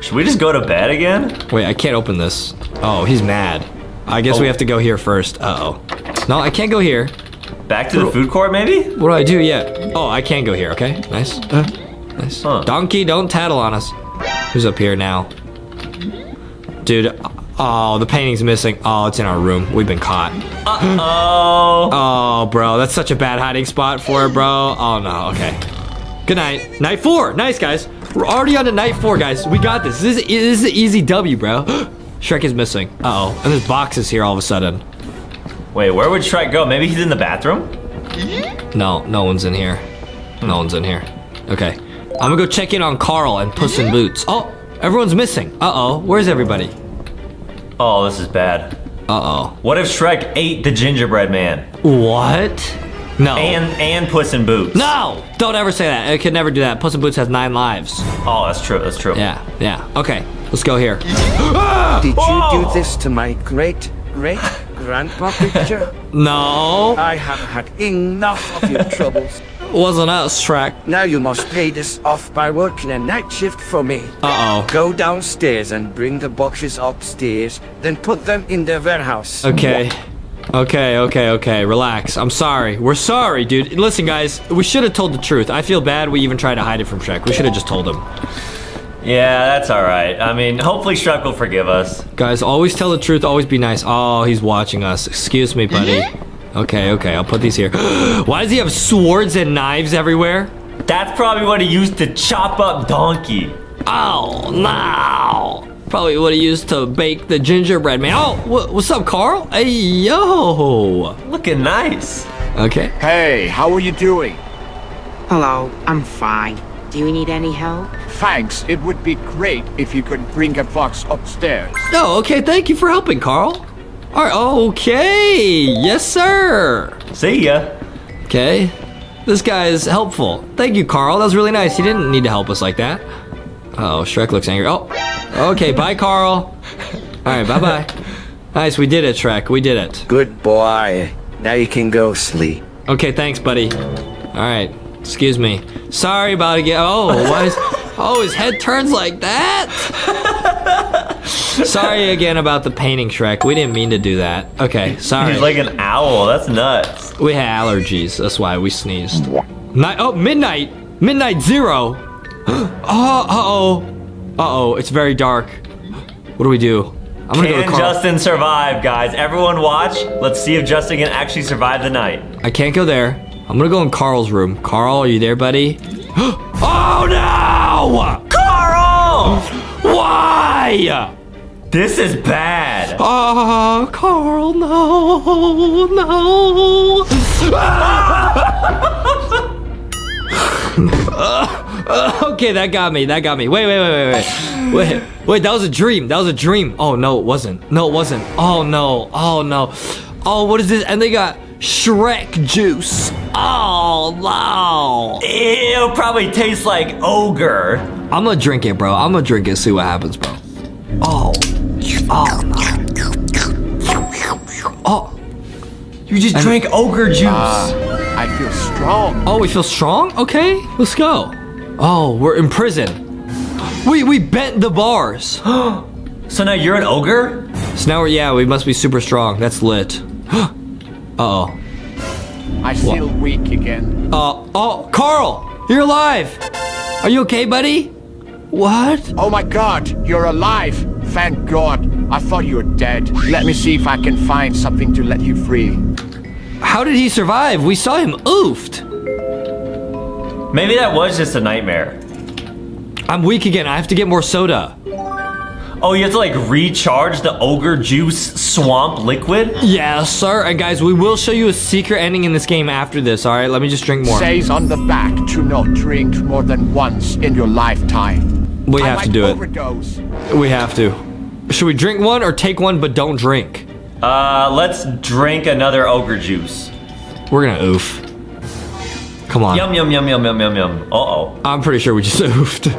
Should we just go to bed again? Wait, I can't open this. Oh, he's mad. I guess we have to go here first. Uh oh. No, I can't go here. Back to the food court, maybe? What do I do yet? Oh, I can't go here. Okay, nice. Uh, nice. Huh. Donkey, don't tattle on us. Who's up here now? Dude, oh, the painting's missing. Oh, it's in our room. We've been caught. Uh oh. Oh, bro, that's such a bad hiding spot for it, bro. Oh, no, okay. Good night. Night four. Nice, guys. We're already on to night four, guys. We got this. This is, this is an easy W, bro. Shrek is missing. Uh-oh. And there's boxes here all of a sudden. Wait, where would Shrek go? Maybe he's in the bathroom? No, no one's in here. No one's in here. Okay. I'm gonna go check in on Carl and Puss in Boots. Oh, everyone's missing. Uh-oh. Where's everybody? Oh, this is bad. Uh-oh. What if Shrek ate the gingerbread man? What? No. And and Puss in Boots? no! Don't ever say that. I could never do that. Puss in Boots has nine lives. Oh, that's true. That's true. Yeah, yeah. Okay, let's go here. Did you do this to my great great grandpa picture? No, I have had enough of your troubles. wasn't us, Shrek. Now you must pay this off by working a night shift for me. Uh-oh. Go downstairs and bring the boxes upstairs, then put them in the warehouse. Okay. Okay, okay, okay. Relax. I'm sorry. We're sorry, dude. Listen, guys, we should have told the truth. I feel bad we even tried to hide it from Shrek. We should have just told him. Yeah, that's all right. I mean, hopefully Shrek will forgive us. Guys, always tell the truth, always be nice. Oh, he's watching us. Excuse me, buddy. Mm-hmm. Okay, okay, I'll put these here. Why does he have swords and knives everywhere? That's probably what he used to chop up Donkey. Oh, no. Probably what he used to bake the gingerbread man. Oh, wh- what's up, Carl? Hey, yo. Looking nice. Okay. Hey, how are you doing? Hello, I'm fine. Do you need any help? Thanks. It would be great if you could bring a box upstairs. Oh, okay. Thank you for helping, Carl. All right. Okay. Yes, sir. See ya. Okay. This guy is helpful. Thank you, Carl. That was really nice. He didn't need to help us like that. Oh, Shrek looks angry. Oh, okay. Bye, Carl. All right. Bye bye. Nice. We did it, Shrek. We did it. Good boy. Now you can go sleep. Okay. Thanks, buddy. All right. Excuse me. Sorry about again. Oh, why is. Oh, his head turns like that? Sorry again about the painting, Shrek. We didn't mean to do that. Okay, sorry. He's like an owl. That's nuts. We had allergies. That's why we sneezed. Night. Oh, midnight. Midnight zero. oh. Uh oh. Uh oh. It's very dark. What do we do? I'm gonna go to Can Carl. Justin survive, guys? Everyone watch. Let's see if Justin can actually survive the night. I can't go there. I'm gonna go in Carl's room. Carl, are you there, buddy? oh no! Carl! Why? This is bad. Oh, Carl, no, no. okay, that got me. That got me. Wait, wait, wait, wait, wait. Wait, wait, that was a dream. That was a dream. Oh, no, it wasn't. No, it wasn't. Oh, no. Oh, no. Oh, what is this? And they got Shrek juice. Oh, no. It'll probably taste like ogre. I'm gonna drink it, bro. I'm gonna drink it, see what happens, bro. Oh. Oh, no. Oh. You just drank ogre juice. Ah, I feel strong. Oh, we feel strong? Okay, let's go. Oh, we're in prison. We we bent the bars. so now you're an ogre? So now we're yeah, we must be super strong. That's lit. uh oh. I feel weak again. Uh oh, Carl, you're alive. Are you okay, buddy? What? Oh my god, you're alive. Thank god. I thought you were dead. Let me see if I can find something to let you free. How did he survive? We saw him oofed. Maybe that was just a nightmare. I'm weak again. I have to get more soda. Oh, you have to like recharge the ogre juice swamp liquid? Yeah, sir. And guys, we will show you a secret ending in this game after this, all right? Let me just drink more. Says on the back to not drink more than once in your lifetime. We I have to might do overdose. it. We have to. Should we drink one or take one but don't drink? Uh, let's drink another ogre juice. We're gonna oof. Come on. Yum, yum, yum, yum, yum, yum, yum. Uh-oh. I'm pretty sure we just oofed.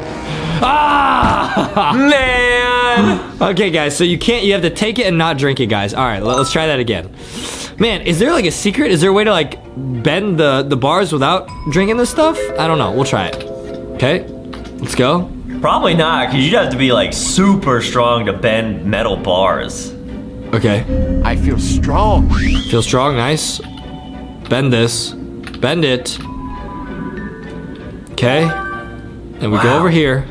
Ah! Man! okay, guys, so you can't, you have to take it and not drink it, guys. All right, let- let's try that again. Man, is there like a secret? Is there a way to like bend the, the bars without drinking this stuff? I don't know. We'll try it. Okay, let's go. Probably not, because you'd have to be like super strong to bend metal bars. Okay, I feel strong. feel strong, nice. Bend this. Bend it. Okay, and we go over here.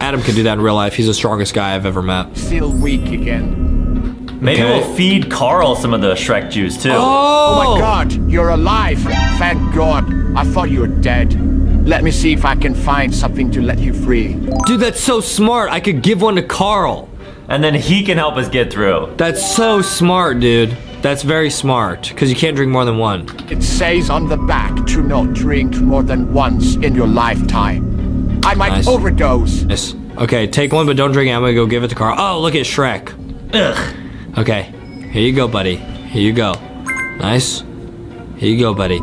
Adam can do that in real life. He's the strongest guy I've ever met. Feel weak again. Maybe Okay. we'll feed Carl some of the Shrek juice too. Oh! oh my god, you're alive. Thank god. I thought you were dead. Let me see if I can find something to let you free. Dude, that's so smart. I could give one to Carl. And then he can help us get through. That's so smart, dude. That's very smart, because you can't drink more than one. It says on the back to not drink more than once in your lifetime. I might Nice. overdose. Yes. Okay, take one, but don't drink it. I'm gonna go give it to Carl. Oh, look at Shrek. Ugh. Okay, here you go, buddy. Here you go. Nice. Here you go, buddy.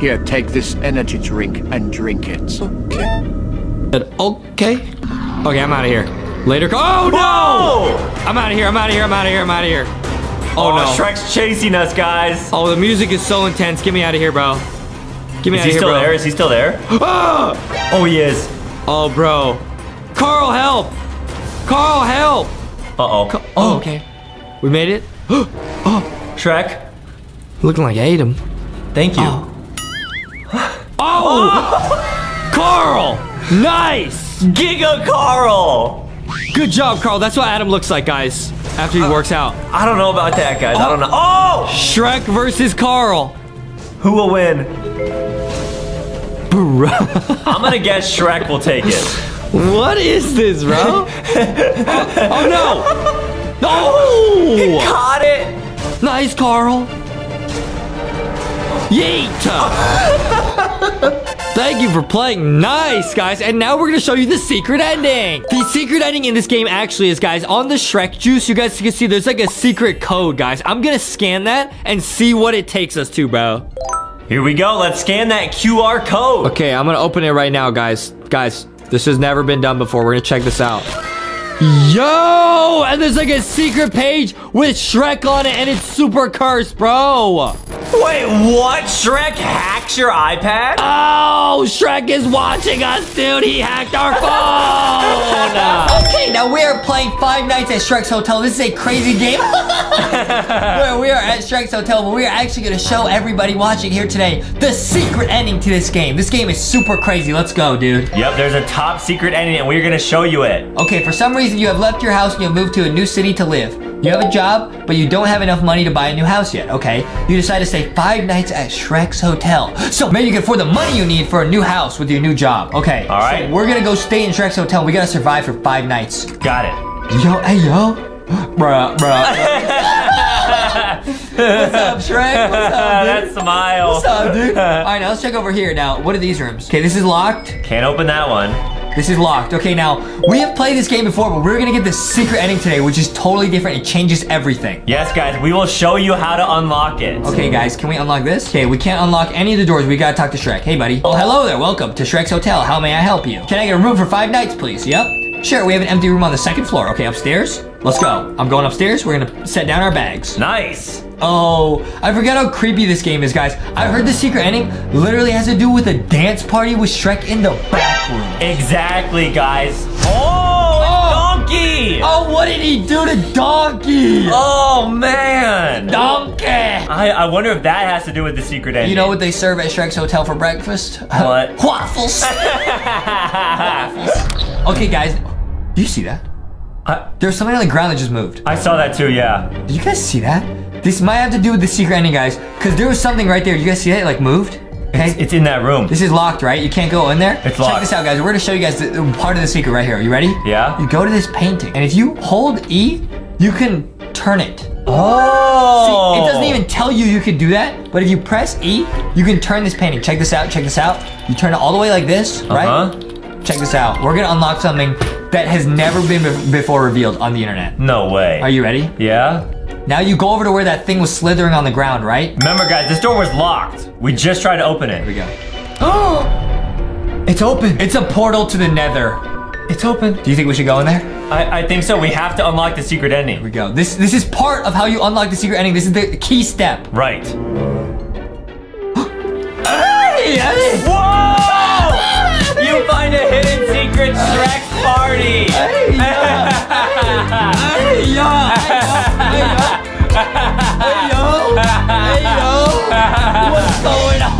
Here, take this energy drink and drink it. Said, Okay. Okay, I'm out of here. Later. Oh no! Whoa! I'm out of here. I'm out of here. I'm out of here. I'm out of here. Oh, Oh, no. Shrek's chasing us, guys. Oh, the music is so intense. Get me out of here, bro. Get me Is out he of here, still there? Is he still there? Ah! Oh, he is. Oh, bro. Carl, help! Carl, help! Uh-oh. Oh, oh, okay. We made it. oh, Shrek, Looking like I ate him. thank you. Oh! oh! Carl! Nice! Giga Carl! Good job, Carl. That's what Adam looks like, guys. After he uh, works out. I don't know about that, guys. I don't know. Oh! Shrek versus Carl. Who will win? Bro. I'm gonna guess Shrek will take it. what is this, bro? oh, oh, no! No! Caught it! Nice, Carl. Yeet! Thank you for playing. Nice, guys. And now we're going to show you the secret ending. The secret ending in this game actually is, guys, on the Shrek juice, you guys can see there's like a secret code, guys. I'm going to scan that and see what it takes us to, bro. Here we go. Let's scan that QR code. Okay, I'm going to open it right now, guys. Guys, this has never been done before. We're going to check this out. Yo! And there's like a secret page with Shrek on it, and it's super cursed, bro. Wait, what? Shrek hacks your iPad? Oh, Shrek is watching us, dude. He hacked our phone. Okay, now we are playing Five Nights at Shrek's Hotel. This is a crazy game. Where we are at Shrek's Hotel, but we are actually going to show everybody watching here today the secret ending to this game. This game is super crazy. Let's go, dude. Yep, there's a top secret ending, and we're gonna show you it. Okay, for some reason you have left your house and you have moved to a new city to live. You have a job, but you don't have enough money to buy a new house yet, okay? You decide to stay five nights at Shrek's hotel. So maybe you can afford the money you need for a new house with your new job, okay? All right. So we're gonna go stay in Shrek's hotel. We gotta survive for five nights. Got it. Yo, hey, yo. Bruh, bruh. What's up, Shrek? What's up, dude? that smile. What's up, dude? All right, now let's check over here. Now, what are these rooms? Okay, this is locked. Can't open that one. This is locked. Okay, now, we have played this game before, but we're gonna get the secret ending today, which is totally different. It changes everything. Yes, guys, we will show you how to unlock it. Okay, guys, can we unlock this? Okay, we can't unlock any of the doors. We gotta talk to Shrek. Hey, buddy. Oh, hello there. Welcome to Shrek's Hotel. How may I help you? Can I get a room for five nights, please? Yep. Sure, we have an empty room on the second floor. Okay, upstairs? Let's go. I'm going upstairs. We're gonna set down our bags. Nice. Oh, I forgot how creepy this game is, guys. I heard the secret ending literally has to do with a dance party with Shrek in the back room. Exactly, guys. Oh, Oh. Donkey. Oh, what did he do to Donkey? Oh, man. Donkey! I, I wonder if that has to do with the secret ending. You know what they serve at Shrek's Hotel for breakfast? What? Waffles. okay, guys, do you see that? I, There's something on the ground that just moved. I saw that too, yeah. Did you guys see that? This might have to do with the secret ending, guys, because there was something right there. You guys see that? It like moved. Okay. It's in that room. This is locked, right? You can't go in there. It's locked. Check this out, guys. We're gonna show you guys the, the part of the secret right here. Are You ready? Yeah. You go to this painting, and if you hold E, you can turn it. Oh. See, it doesn't even tell you you can do that, but if you press E, you can turn this painting. Check this out. Check this out. You turn it all the way like this, right? Uh-huh. Check this out. We're gonna unlock something that has never been be- before revealed on the internet. No way. Are you ready? Yeah? Now you go over to where that thing was slithering on the ground, right? Remember, guys, this door was locked. We just tried to open it. Here we go. Oh! It's open. It's a portal to the nether. It's open. Do you think we should go in there? I, I think so. We have to unlock the secret ending. we go. This this is part of how you unlock the secret ending. This is the key step. Right. Hey, hey. Whoa! you find a hidden secret Shrek's party. Hey, yeah. Hey, yo. Hey, yo. Hey, yo. What's going on?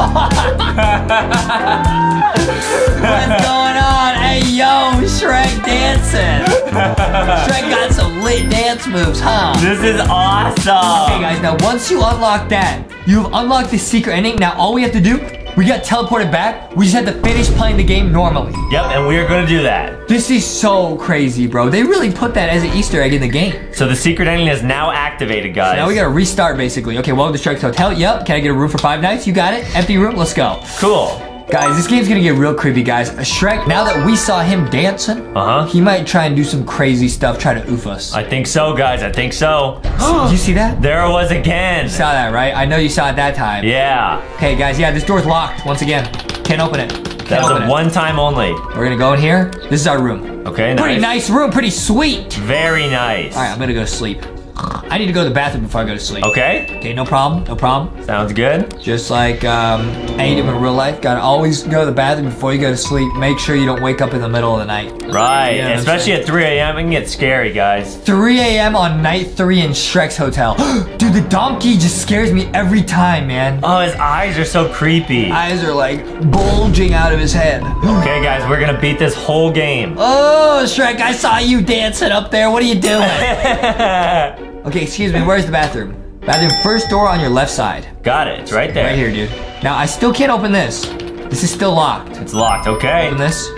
What's going on? Hey, yo, Shrek dancing. Shrek got some lit dance moves, huh? This is awesome. Okay, guys, now once you unlock that, you've unlocked the secret ending. Now all we have to do, we got teleported back. We just had to finish playing the game normally. Yep, and we are gonna do that. This is so crazy, bro. They really put that as an Easter egg in the game. So the secret ending is now activated, guys. Now we gotta restart basically. Okay, welcome to Shrek's Hotel. Yep, can I get a room for five nights? You got it. Empty room, let's go. Cool. Guys, this game's gonna get real creepy, guys. Shrek, now that we saw him dancing, Uh-huh. he might try and do some crazy stuff, try to oof us. I think so, guys. I think so. Did you see that? There it was again. Saw that, right? I know you saw it that time. Yeah. Okay, guys, yeah, this door's locked once again. Can't open it. Can't That was open a it. one time only. We're gonna go in here. This is our room. Okay, Pretty nice. nice room, pretty sweet. Very nice. All right, I'm gonna go sleep. I need to go to the bathroom before I go to sleep. Okay, Okay, no problem, no problem. sounds good. Just like um, I do in real life, gotta always go to the bathroom before you go to sleep. Make sure you don't wake up in the middle of the night. Right, Yeah, I'm especially at 3 a.m. It can get scary, guys. 3 a.m. on night three in Shrek's hotel. Dude, the donkey just scares me every time, man. Oh, his eyes are so creepy. Eyes are like bulging out of his head. Okay, guys, we're gonna beat this whole game. Oh, Shrek, I saw you dancing up there. What are you doing? Okay, excuse me, where's the bathroom? Bathroom first door on your left side. Got it. It's right there. Right here, dude. Now, I still can't open this. This is still locked. It's locked. Okay. Open this.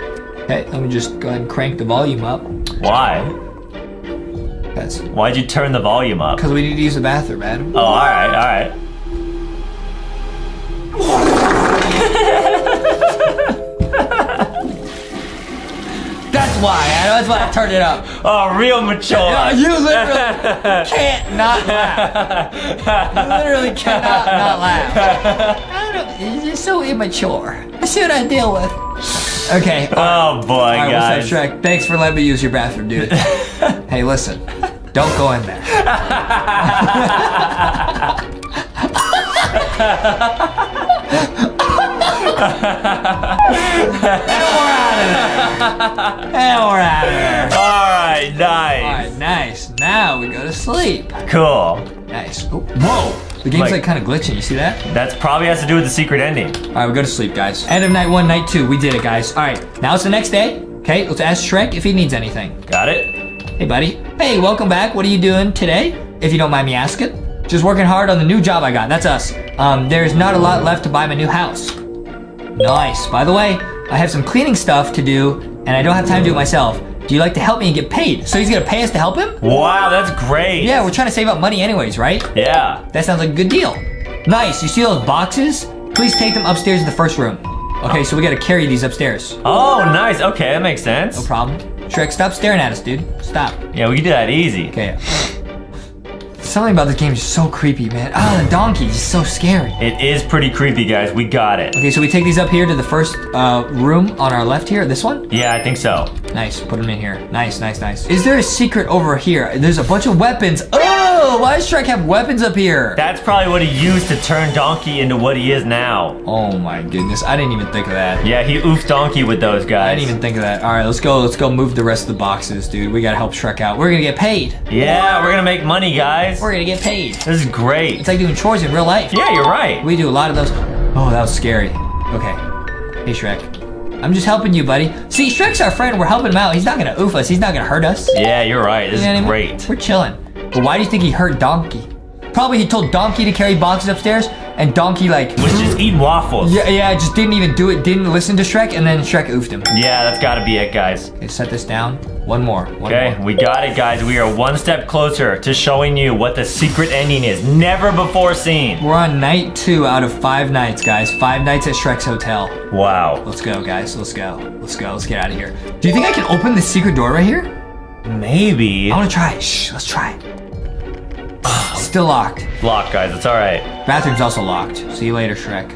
Okay, let me just go ahead and crank the volume up. Why? That's Why'd you turn the volume up? because we need to use the bathroom, Adam. Oh, alright, all right, That's why. That's why I turned it up. Oh, real mature. No, you literally can't not laugh. You literally cannot not laugh. You're so immature. See what I deal with. Okay. Oh boy, All right, guys. what's up, Shrek? Thanks for letting me use your bathroom, dude. hey, listen. Don't go in there. and we're out of there. All right, nice. right, nice. Now we go to sleep. Cool. Nice. Oh, whoa. The game's Like- like kind of glitching. You see that? That's probably has to do with the secret ending. All right, we go to sleep, guys. End of night one, night two. We did it, guys. All right, now it's the next day. Okay, let's ask Shrek if he needs anything. Got it? Hey, buddy. Hey, welcome back. What are you doing today? If you don't mind me asking. Just working hard on the new job I got. That's us. Um, there's not a lot left to buy my new house. Nice. By the way, I have some cleaning stuff to do, and I don't have time to do it myself. Do you like to help me and get paid? So he's gonna pay us to help him? Wow, that's great. Yeah, we're trying to save up money anyways, right? Yeah. That sounds like a good deal. Nice. You see those boxes? Please take them upstairs to the first room. Okay, so we gotta carry these upstairs. Oh, nice. Okay, that makes sense. No problem. Shrek, stop staring at us, dude. Stop. Yeah, we can do that easy. Okay. Something about this game is so creepy, man. Ah, the donkey is so scary. It is pretty creepy, guys. We got it. Okay, so we take these up here to the first uh, room on our left here. This one? Yeah, I think so. Nice. Put them in here. Nice, nice, nice. Is there a secret over here? There's a bunch of weapons. Oh, why does Shrek have weapons up here? That's probably what he used to turn Donkey into what he is now. oh my goodness, I didn't even think of that. Yeah, he oofed Donkey with those guys. I didn't even think of that. All right, let's go. Let's go move the rest of the boxes, dude. We gotta help Shrek out. We're gonna get paid. Yeah, we're gonna make money, guys. We're gonna get paid. This is great. It's like doing chores in real life. Yeah, you're right. We do a lot of those. Oh, that was scary. Okay. Hey, Shrek. I'm just helping you, buddy. See, Shrek's our friend. We're helping him out. He's not gonna oof us. He's not gonna hurt us. Yeah, you're right. This You know is I mean? great. We're chilling. But why do you think he hurt Donkey? Probably he told Donkey to carry boxes upstairs, and Donkey like Was just eating waffles. yeah, yeah, just didn't even do it. Didn't listen to Shrek, and then Shrek oofed him. Yeah, that's gotta be it, guys. Okay, set this down. One more. One Okay, more. we got it, guys. We are one step closer to showing you what the secret ending is. Never before seen. We're on night two out of five nights, guys. Five nights at Shrek's hotel. Wow. Let's go, guys. Let's go. Let's go. Let's get out of here. Do you think I can open the secret door right here? Maybe. I want to try it. Shh, let's try it. Still locked. Locked, guys. It's all right. Bathroom's also locked. See you later, Shrek.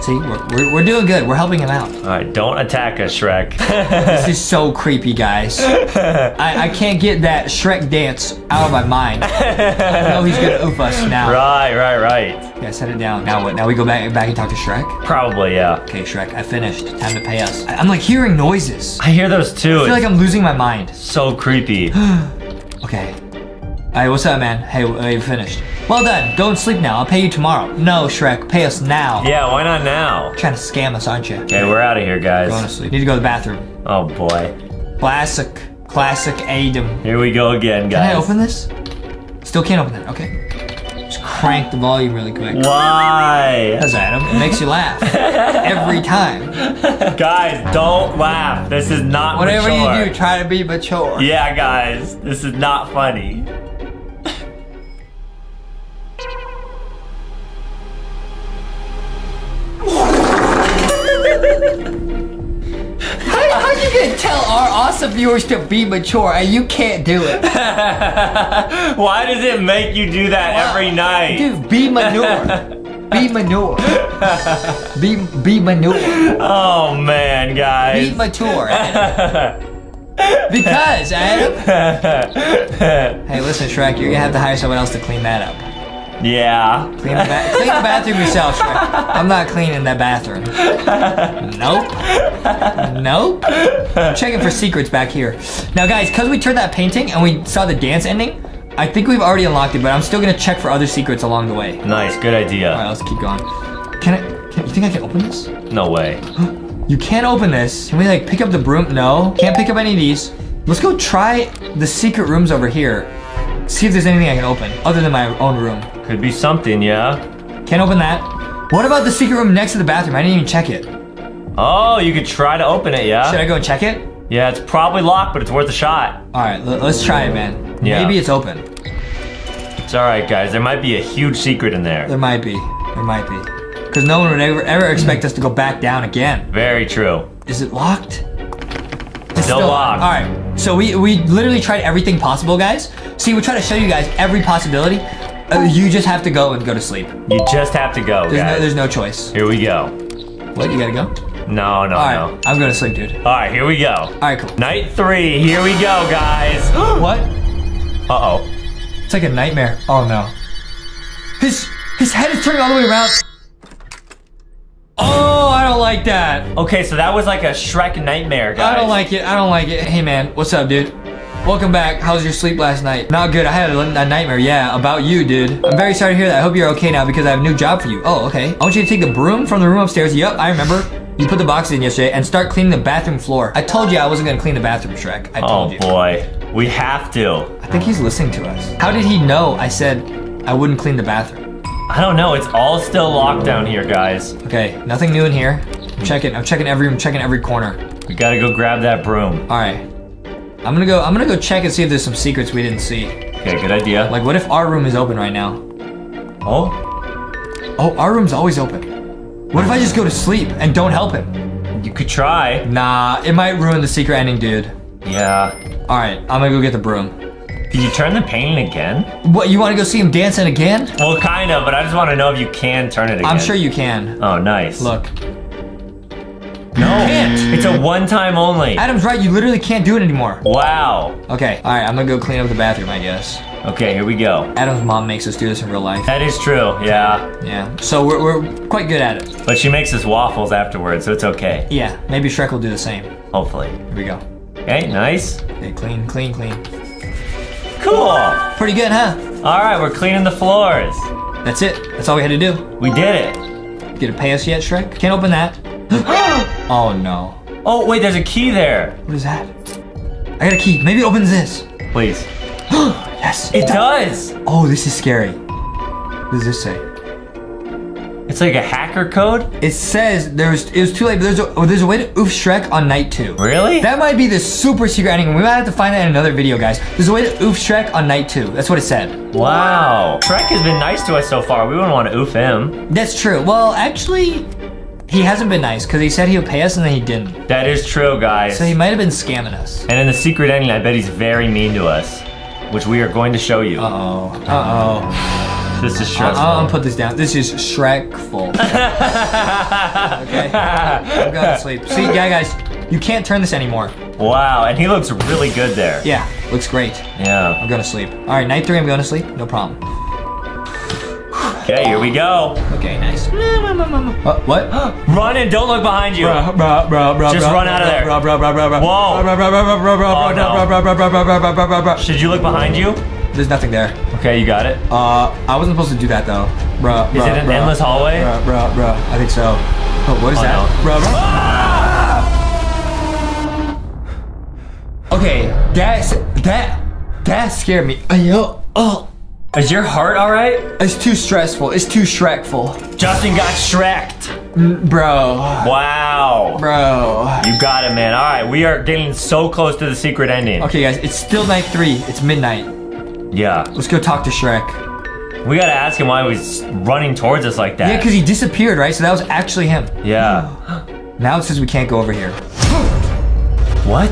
See, we're, we're, we're doing good. We're helping him out. All right, don't attack us, Shrek. This is so creepy, guys. I, I can't get that Shrek dance out of my mind. I know he's gonna oof us now. right, right, right. Yeah, set it down. Now what? Now we go back back and talk to Shrek? Probably, yeah. Okay, Shrek, I finished. Time to pay us. I, am like hearing noises. I I hear those too. I feel like I'm losing my mind. so creepy. Okay. Hey, what's up, man? Hey, uh, you finished. Well done. Go and sleep now. I'll pay you tomorrow. No, Shrek, pay us now. yeah, why not now? Trying to scam us, aren't you? Okay, we're out of here, Going to guys. sleep. Need to go to the bathroom. Oh boy. Classic, classic Adam. Here we go again, guys. Can I open this? Still can't open it. Okay. Just crank the volume really quick. Why? Does Adam? It makes you laugh every time. Guys, don't laugh. This is not Whatever mature. you do, try to be mature. Yeah, guys, this is not funny. Tell our awesome viewers to be mature and you can't do it? Why does it make you do that every night? Dude, be mature. Be manure. Be be manure. Oh man, guys. Be mature. Because Adam. Hey, listen, Shrek, you're gonna have to hire someone else to clean that up. Yeah. Clean the, ba- clean the bathroom yourself, Shrek. I'm not cleaning that bathroom. Nope. Nope. I'm checking for secrets back here. Now, guys, because we turned that painting and we saw the dance ending, I think we've already unlocked it, but I'm still gonna check for other secrets along the way. Nice, good right, idea. let's keep going. Can I? Can, you think I can open this? No way. You can't open this. Can we like pick up the broom? No. Can't pick up any of these. Let's go try the secret rooms over here. See if there's anything I can open other than my own room. Could be something, yeah. Can't open that. What about the secret room next to the bathroom? I didn't even check it. Oh, you could try to open it, yeah? Should I go and check it? Yeah, it's probably locked, but it's worth a shot. All right, let's try it, man. Yeah. Maybe it's open. It's alright, guys. There might be a huge secret in there. There might be. There might be. Because no one would ever, ever expect us to go back down again. Very true. Is it locked? It's Still locked. All right. So we we literally tried everything possible, guys. See, we try to show you guys every possibility. Uh, you just have to go and go to sleep. You just have to go, There's no there's no choice. Here we go. What? You gotta go? No, no, All right. no. I'm going to sleep, dude. Alright, here we go. All right, cool. Night three, here we go, guys. What? Uh-oh. It's like a nightmare. Oh no. His his head is turning all the way around. Oh, I don't like that. Okay, so that was like a Shrek nightmare, guys. I don't like it. I don't like it. Hey man, what's up, dude? Welcome back. How was your sleep last night? Not good. I had a, a nightmare. Yeah, about you, dude. I'm very sorry to hear that. I hope you're okay now because I have a new job for you. Oh, okay. I want you to take the broom from the room upstairs. Yep, I remember. You put the boxes in yesterday and start cleaning the bathroom floor. I told you I wasn't gonna clean the bathroom, Shrek. I Oh told you. boy. We have to. I think he's listening to us. How did he know I said I wouldn't clean the bathroom? I don't know. It's all still locked down here, guys. Okay, nothing new in here. I'm checking. I'm checking every room. Checking every corner. We gotta go grab that broom. All right. I'm gonna go. I'm gonna go check and see if there's some secrets we didn't see. Okay, good idea. Like, what if our room is open right now? oh, Oh, our room's always open. What if I just go to sleep and don't help him? you could try. Nah, it might ruin the secret ending, dude. Yeah. All right, I'm gonna go get the broom. Did you turn the painting again? What? You want to go see him dancing again? Well, kind of, but I just want to know if you can turn it again. I'm sure you can. Oh, nice. Look, no, can't. It's a one-time only. Adam's right. You literally can't do it anymore. Wow. Okay. All right, I'm gonna go clean up the bathroom, I guess. Okay, here we go. Adam's mom makes us do this in real life. That is true. Yeah, Yeah. So we're, we're quite good at it. but she makes us waffles afterwards, so it's okay. Yeah. Maybe Shrek will do the same. Hopefully. Here we go. Okay, nice. Okay, clean, clean, clean. Cool. Pretty good, huh? All right, we're cleaning the floors. That's it. That's all we had to do. We did it. Get it pay us yet, Shrek? Can't open that. oh no. Oh, wait, there's a key there. What is that? I got a key. Maybe it opens this. Please. Yes. It does. Oh, this is scary. What does this say? It's like a hacker code. It says there's it was too late, but there's a oh, there's a way to oof Shrek on night two. Really? That might be the super secret ending. We might have to find that in another video, guys. There's a way to oof Shrek on night two. That's what it said. Wow. Shrek has been nice to us so far. We wouldn't want to oof him. That's true. Well, actually, he hasn't been nice because he said he would pay us and then he didn't. That is true, guys. So he might have been scamming us. And in the secret ending, I bet he's very mean to us, which we are going to show you. Uh oh. Uh oh. This is stressful. I'll, I'll put this down. This is Shrekful. okay. I'm going to sleep. See, yeah, guys, you can't turn this anymore. wow, and he looks really good there. Yeah, looks great. Yeah. I'm going to sleep. All right, night three, I'm going to sleep. No problem. Okay, here we go. Okay, nice. Uh, what? run and don't look behind you. Just run out of there. Whoa. Oh, no. Should you look behind you? There's nothing there. Okay, you got it. Uh, I wasn't supposed to do that though. Bruh, bruh, Is it an bruh, endless hallway? Bruh, bruh, bruh. I think so. Oh, what is oh, that? No. Bruh, bruh. Ah! Okay, that's that that scared me. Yo, oh. Is your heart all right? it's too stressful. It's too Shrekful, Justin got Shreked. Mm, bro, Wow. bro. You got it, man. All right, we are getting so close to the secret ending. Okay, guys, it's still night three. It's midnight. Yeah. Let's go talk to Shrek. We gotta ask him why he was running towards us like that. Yeah, because he disappeared, right? So that was actually him. Yeah. Now it says we can't go over here. What?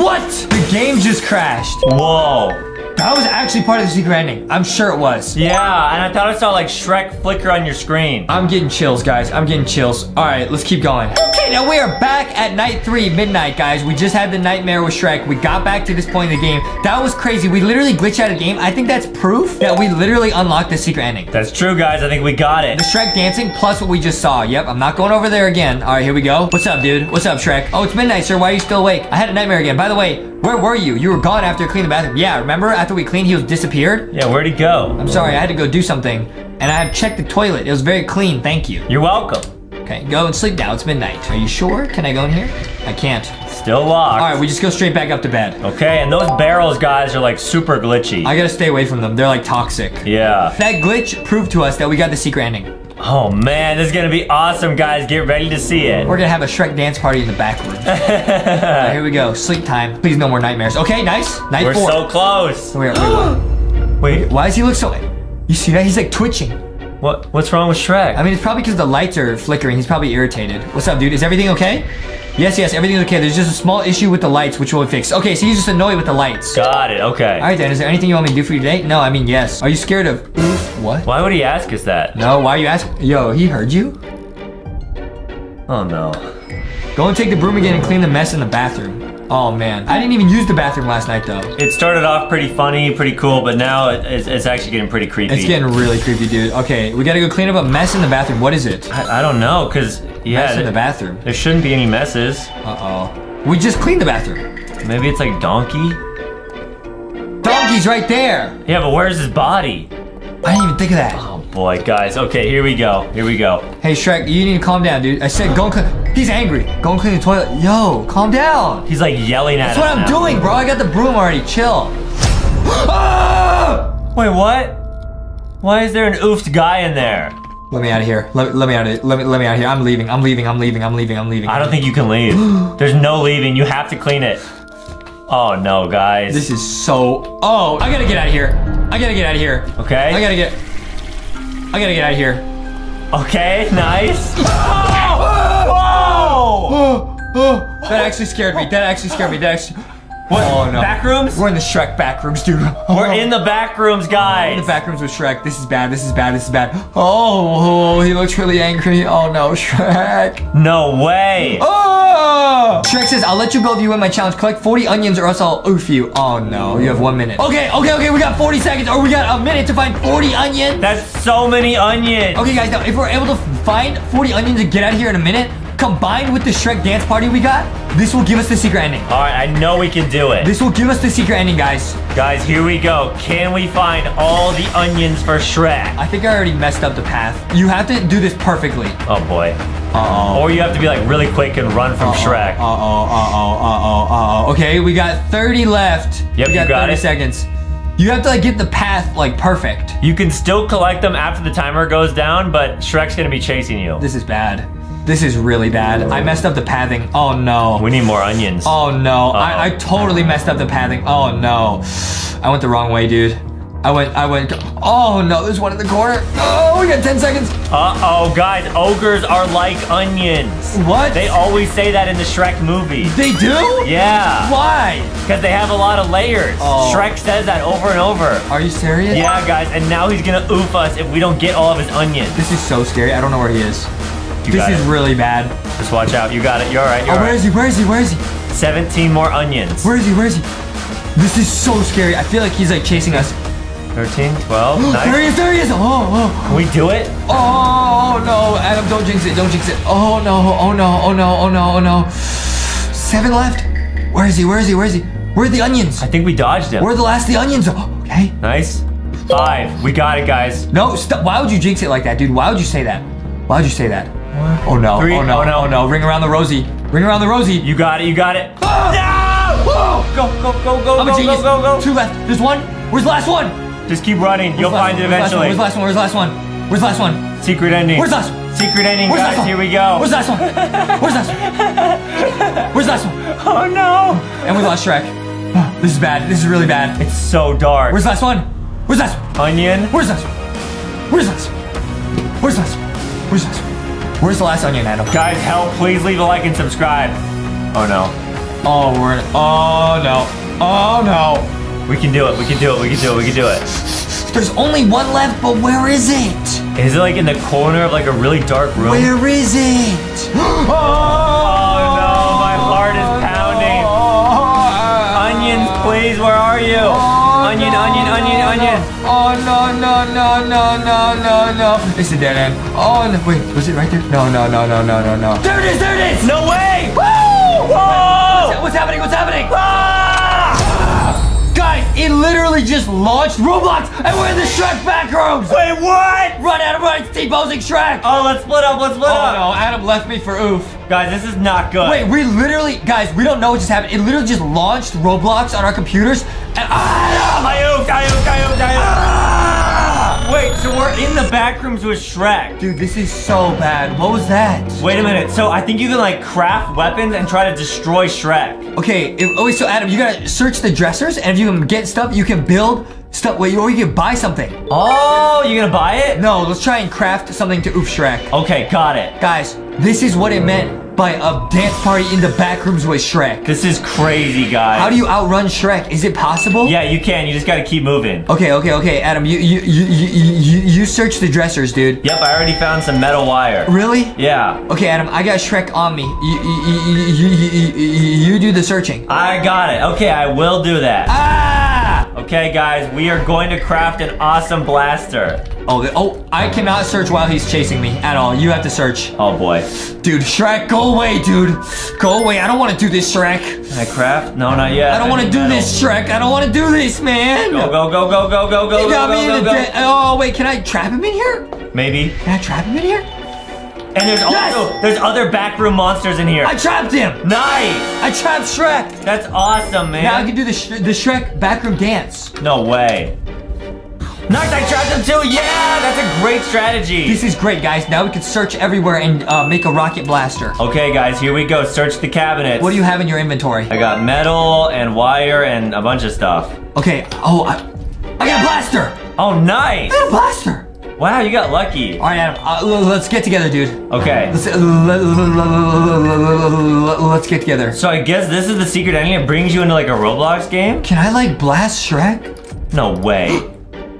What? The game just crashed. Whoa. That was actually part of the secret ending. I'm sure it was. Yeah, and I thought I saw like Shrek flicker on your screen. I'm getting chills, guys. I'm getting chills. All right, let's keep going. Okay, now we are back at night three, midnight, guys. We just had the nightmare with Shrek. We got back to this point in the game. That was crazy. We literally glitched out of game. I think that's proof that we literally unlocked the secret ending. That's true, guys. I think we got it. The Shrek dancing plus what we just saw. Yep, I'm not going over there again. All right, here we go. What's up, dude? What's up, Shrek? Oh, it's midnight, sir. Why are you still awake? I had a nightmare again. By the way, where were you? You were gone after cleaning the bathroom. Yeah, remember after we cleaned, he was disappeared? Yeah, where'd he go? I'm sorry, I had to go do something. And I have checked the toilet. It was very clean. Thank you. You're welcome. Okay, go and sleep now. It's midnight. Are you sure? Can I go in here? I can't. Still locked. All right, we just go straight back up to bed. Okay, and those barrels, guys, are like super glitchy. I gotta stay away from them. They're like toxic. yeah. That glitch proved to us that we got the secret ending. Oh man, this is gonna be awesome, guys. Get ready to see it. We're gonna have a Shrek dance party in the back room. Right, here we go. Sleep time. Please, no more nightmares. Okay, nice. Night We're four. so close. Wait, wait, what? Wait, Why does he look so? You see that? He's like twitching. What? What's wrong with Shrek? I mean, it's probably because the lights are flickering. He's probably irritated. What's up, dude? Is everything okay? Yes, yes, everything's okay. There's just a small issue with the lights, which we'll fix. Okay, so he's just annoyed with the lights. got it. Okay. All right, then. Is there anything you want me to do for you today? No, I mean yes. Are you scared of? What? Why would he ask us that? No. Why are you asking? Yo, he heard you. Oh no. Go and take the broom again and clean the mess in the bathroom. Oh man, I didn't even use the bathroom last night though. It started off pretty funny, pretty cool, but now it's, it's actually getting pretty creepy. It's getting really creepy, dude. Okay, we gotta go clean up a mess in the bathroom. What is it? I, I don't know, cause yeah, mess in the bathroom. there shouldn't be any messes. Uh oh. We just cleaned the bathroom. Maybe it's like donkey. Donkey's right there. Yeah, but where's his body? I didn't even think of that. Oh boy, guys. Okay, here we go. Here we go. Hey Shrek, you need to calm down, dude. I said go and clean. He's angry. Go and clean the toilet. Yo, calm down. He's like yelling at That's what I'm now. doing, bro. I got the broom already. Chill. Ah! Wait, what? Why is there an oofed guy in there? Let me out of here. Let, let me out of Let me let me out of here. I'm leaving. I'm leaving. I'm leaving. I'm leaving. I'm leaving. I don't think you can leave. There's no leaving. You have to clean it. Oh no, guys. This is so. Oh, I gotta get out of here. I gotta get out of here. okay. I gotta get. I gotta get out of here. Okay, nice. Oh, oh, that actually scared me. That actually scared me. That actually. What? Oh no. Back rooms? We're in the Shrek back rooms, dude. We're in the back rooms, guys. In the back rooms with Shrek. This is bad. This is bad. This is bad. Oh, oh, he looks really angry. Oh no, Shrek. No way. Oh! Shrek says, I'll let you go if you win my challenge. Collect 40 onions or else I'll oof you. Oh no, you have one minute. Okay, okay, okay, we got 40 seconds or we got a minute to find 40 onions. That's so many onions. Okay, guys, now if we're able to find 40 onions and get out of here in a minute, combined with the Shrek dance party we got, this will give us the secret ending. All right, I know we can do it. This will give us the secret ending, guys. Guys, here we go. Can we find all the onions for Shrek? I think I already messed up the path. You have to do this perfectly. Oh boy. Uh-oh. Or you have to be like really quick and run from Shrek. Uh-oh, uh-oh, uh-oh, uh-oh. Okay, we got 30 left. Yep, we got, you got 30 it. seconds. You have to like get the path like perfect. You can still collect them after the timer goes down, but Shrek's gonna be chasing you. This is bad. This is really bad. I messed up the pathing. Oh no. We need more onions. Oh no. Uh-oh. I, I totally messed up the pathing. Oh no. I went the wrong way, dude. I went, I went, oh no, there's one in the corner. Oh, we got 10 seconds. Uh-oh, guys, ogres are like onions. What? They always say that in the Shrek movie. They do? Yeah. Why? Because they have a lot of layers. Oh. Shrek says that over and over. Are you serious? Yeah, guys, and now he's gonna oof us if we don't get all of his onions. This is so scary. I don't know where he is. You this is it. really bad. Just watch out. You got it. You're all right. You're Oh, all where right. is he? Where is he? Where is he? 17 more onions. Where is he? Where is he? This is so scary. I feel like he's like chasing us. 13, 12, There he is. There he is. Oh, oh, Can we do it? Oh, oh, no. Adam, don't jinx it. Don't jinx it. Oh, no. Oh, no. Oh, no. Oh, no. Oh, no. Seven left. Where is he? Where is he? Where is he? Where are the onions? I think we dodged him. Where are the last of the onions? Oh, okay. Nice. Five. We got it, guys. No, stop. Why would you jinx it like that, dude? Why would you say that? Why would you say that? Oh, no. Three. Oh, no. Oh, no. Oh, no. Ring around the rosy. Ring around the rosy. You got it. You got it. Ah! No! Go, go, go, go, I'm a go, genius. go, go, go. Two left. There's one. Where's the last one? Just keep running. You'll Where's find the it one? eventually. Where's the last one? Where's the last one? Where's the last one? Secret ending. Where's the last one? Secret ending, Where's the last guys. one? Here we go. Where's the last one? Where's the last one? Where's the last one? Oh no! And we lost Shrek. This is bad. This is really bad. It's so dark. Where's the last one? Where's the last one? onion? Where's the last one? Where's the last one? Where's the last one? Where's the last one? Where's the last onion, Adam? Guys, help! Please leave a like and subscribe. Oh no. Oh, we're in. Oh, no. Oh, no. We can do it. We can do it. We can do it. We can do it. There's only one left, but where is it? Is it like in the corner of like a really dark room? Where is it? oh, Oh no! My heart is pounding. Oh, Onions, please. Where are you? Oh, Onion, onion, onion, onion. Oh no no no no no no no! It's a dead end. Oh no! Wait, was it right there? No no no no no no no! There it is! There it is! No way! Woo! Whoa! What's happening? What's happening? Ah! It literally just launched Roblox, and we're in the Shrek back rooms. Wait, what? Run, Adam, run! It's T-posing Shrek. Oh, let's split up. Let's split Oh up. Oh, no! Adam left me for oof. Guys, this is not good. Wait, we literally, guys, we don't know what just happened. It literally just launched Roblox on our computers, and Adam! I oofed, I oofed, I oofed, I oofed. Wait, so we're in the back rooms with Shrek. Dude, this is so bad. What was that? Wait a minute. So I think you can like craft weapons and try to destroy Shrek. Okay, if, oh wait, so Adam, you gotta search the dressers, and if you can get stuff, you can build stuff. Wait, or you can buy something. Oh, you gonna buy it? No, let's try and craft something to oof Shrek. Okay, got it. Guys, this is what it meant by a dance party in the back rooms with Shrek. This is crazy, guys. How do you outrun Shrek? Is it possible? Yeah, you can. You just gotta keep moving. Okay, okay, okay, Adam, you you you you you, you search the dressers, dude. Yep, I already found some metal wire. Really? Yeah. Okay, Adam, I got Shrek on me. You you you you, you, you, you do the searching. I got it. Okay, I will do that. Ah! Okay, guys, we are going to craft an awesome blaster. Oh, oh, I cannot search while he's chasing me at all. You have to search. Oh boy. Dude, Shrek, go away, dude. Go away. I don't want to do this, Shrek. Can I craft? No, not yet. I don't want to do metal. this, Shrek. I don't want to do this, man. Go, go, go, go, go, go, go, go, me go, in go, go. Oh, wait, can I trap him in here? Maybe. Can I trap him in here? And there's Yes! also there's other backroom monsters in here. I trapped him. nice. I trapped Shrek. That's awesome, man. Now I can do the, Sh- the Shrek backroom dance. No way. Nice, I trapped him too. Yeah, that's a great strategy. This is great, guys. Now we can search everywhere and uh, make a rocket blaster. Okay, guys, here we go. Search the cabinet. What do you have in your inventory? I got metal and wire and a bunch of stuff. Okay. Oh, I, I got a blaster. Oh, nice. I got a blaster. Wow, you got lucky. All right, Adam. Uh, let's get together, dude. Okay. Let's, uh, let's get together. So I guess this is the secret ending. It brings you into like a Roblox game? Can I like blast Shrek? No way.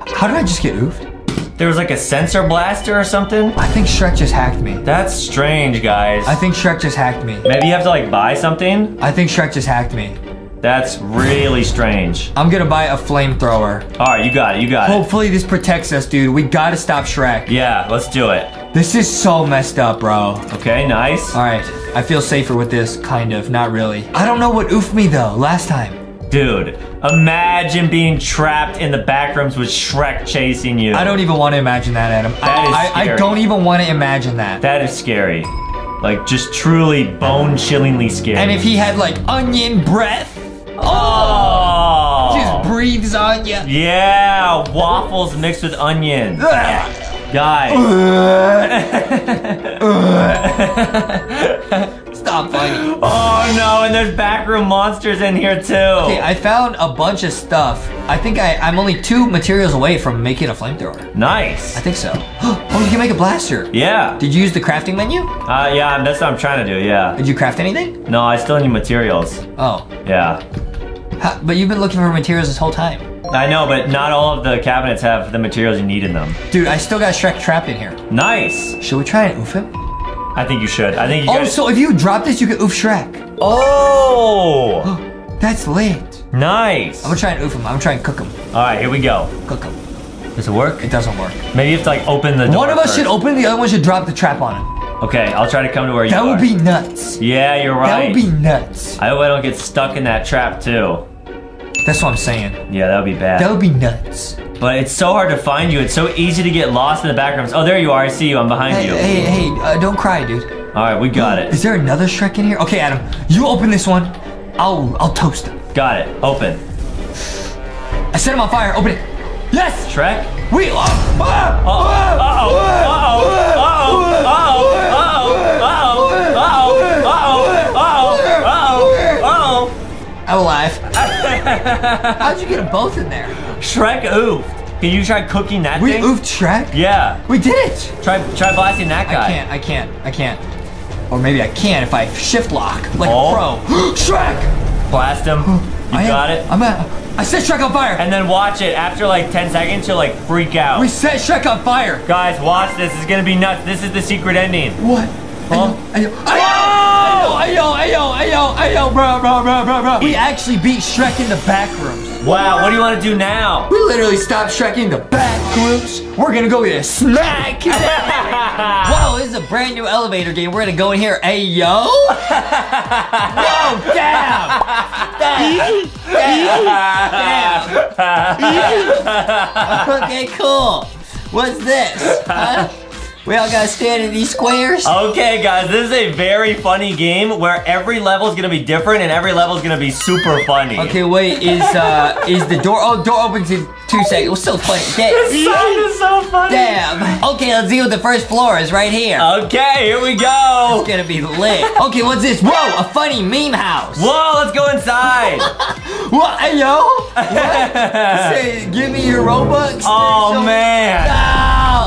How did I just get oofed? There was like a sensor blaster or something? I think Shrek just hacked me. That's strange, guys. I think Shrek just hacked me. Maybe you have to like buy something? I think Shrek just hacked me. That's really strange. I'm gonna buy a flamethrower. All right, you got it. You got it. Hopefully this protects us, dude. We gotta stop Shrek. Yeah, let's do it. This is so messed up, bro. Okay, nice. All right, I feel safer with this, kind of, not really. I don't know what oofed me though last time. Dude, imagine being trapped in the back rooms with Shrek chasing you. I don't even want to imagine that, Adam. That is I, I, I don't even want to imagine that. That is scary. Like, just truly bone chillingly scary. And if he had like onion breath, Oh! just breathes on you. Yeah, waffles mixed with onion. Guys. Stop fighting. oh no, and there's backroom monsters in here too. Okay, I found a bunch of stuff. I think I, I'm only two materials away from making a flamethrower. nice. I think so. Oh, you can make a blaster. Yeah. Did you use the crafting menu? Uh, yeah, that's what I'm trying to do, yeah. Did you craft anything? No, I still need materials. Oh, Yeah. Ha- but you've been looking for materials this whole time. I know, but not all of the cabinets have the materials you need in them. Dude, I still got Shrek trapped in here. Nice. Should we try and oof him? I think you should. I think you Oh, so if you drop this, you can oof Shrek. Oh! That's lit. Nice. I'm gonna try and oof him. I'm gonna try and cook him. All right, here we go. Cook him. Does it work? It doesn't work. Maybe you have to like open the door One of us first. should open, the other one should drop the trap on him. Okay, I'll try to come to where you That are. would be nuts. Yeah, you're right. That would be nuts. I hope I don't get stuck in that trap too. That's what I'm saying. Yeah, that would be bad. That would be nuts. But it's so hard to find you. It's so easy to get lost in the backgrounds. Oh, there you are. I see you. I'm behind hey, you. Hey, hey, uh, don't cry, dude. All right, we got it. Is there another Shrek in here? Okay, Adam, you open this one. I'll I'll toast him. Got it. Open. I set him on fire. Open it. Yes. Shrek. We. Oh. Oh. Uh oh. Uh oh. Uh oh. I'm alive. How'd you get them both in there? Shrek oofed. Can you try cooking that We thing? oofed Shrek? Yeah. We did it. Try try blasting that guy. I can't, I can't, I can't. Or maybe I can if I shift lock like Oh. a pro. Shrek! Blast him. You I am- got it. I'm at, I set Shrek on fire. And then watch it. After like 10 seconds, you'll like freak out. we set Shrek on fire. Guys, watch this. It's gonna be nuts. This is the secret ending. What? Huh? Ayo, ah! Ayo, ayo, ayo, ayo, ayo, bro, bro, bro, bro, bro. We actually beat Shrek in the back rooms. Wow, what do you want to do now? We literally stopped Shrek in the back rooms. We're gonna go get a snack. Whoa, this is a brand new elevator game. We're gonna go in here. Hey, yo. Whoa, damn. Damn. Damn. Damn. okay, cool. What's this? Huh? We all gotta stand in these squares? Okay, guys, this is a very funny game where every level is gonna be different and every level is gonna be super funny. Okay, wait, is uh is the door oh door opens in two seconds. We're still playing This Damn. sound is so funny. Damn. Okay, let's see what the first floor is right here. Okay, here we go. It's gonna be lit. Okay, what's this? Whoa, a funny meme house. Whoa, let's go inside. What? Hey, yo. What? Say, give me your Robux. oh So- man. No.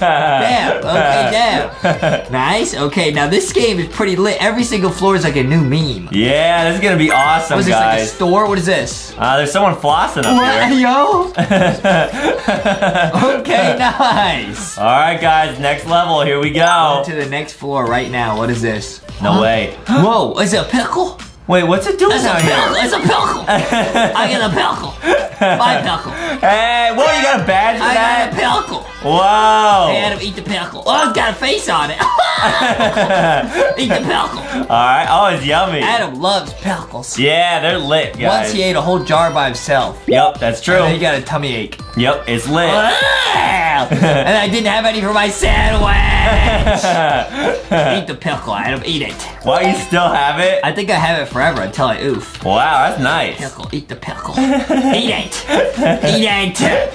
Damn. Okay, damn. Nice. Okay, now this game is pretty lit. Every single floor is like a new meme. Yeah, this is gonna be awesome, What is this, like a guys. store? What is this? uh, there's someone flossing up What? here. Yo. Okay, nice. All right, guys, next level. Here we go. To the next floor right now. What is this? No way. Whoa, is it a pickle? Wait, what's it doing It's a out pickle. here? It's a pickle. I get a pickle. My pickle. Hey, whoa, you got a badge for I that? got a pickle. Wow. Hey, Adam, eat the pickle. Oh, it's got a face on it. eat the pickle. All right. Oh, it's yummy. Adam loves pickles. Yeah, they're lit, guys. Once he ate a whole jar by himself. Yep, that's true. And then he got a tummy ache. Yep, it's lit. and I didn't have any for my sandwich. eat the pickle, Adam. Eat it. Why you still have it? I think I have it forever until I oof. Wow, that's nice. Pickle. Eat the pickle. eat it. Eat it.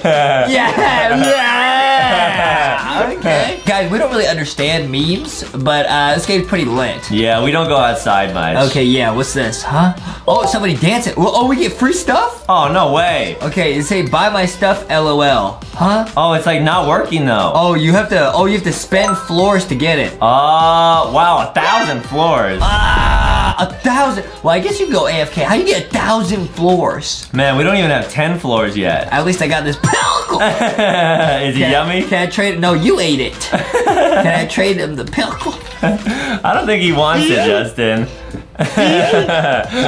Yeah. Yeah. Okay. Guys, we don't really understand memes, but uh, this game's pretty lit. Yeah, we don't go outside much. Okay, yeah, what's this, huh? Oh, somebody dancing. Oh, oh, we get free stuff? Oh, no way. Okay, it say buy my stuff, LOL. Huh? Oh, it's like not working though. Oh, you have to, oh, you have to spend floors to get it. Oh, wow, a thousand floors. Ah, a thousand. Well, I guess you can go AFK. How do you get a thousand floors? Man, we don't even have ten floors yet. At least I got this pickle. Is it Can- yummy? Can I trade it? No, you ate it. can I trade him the pickle? I don't think he wants it, Justin.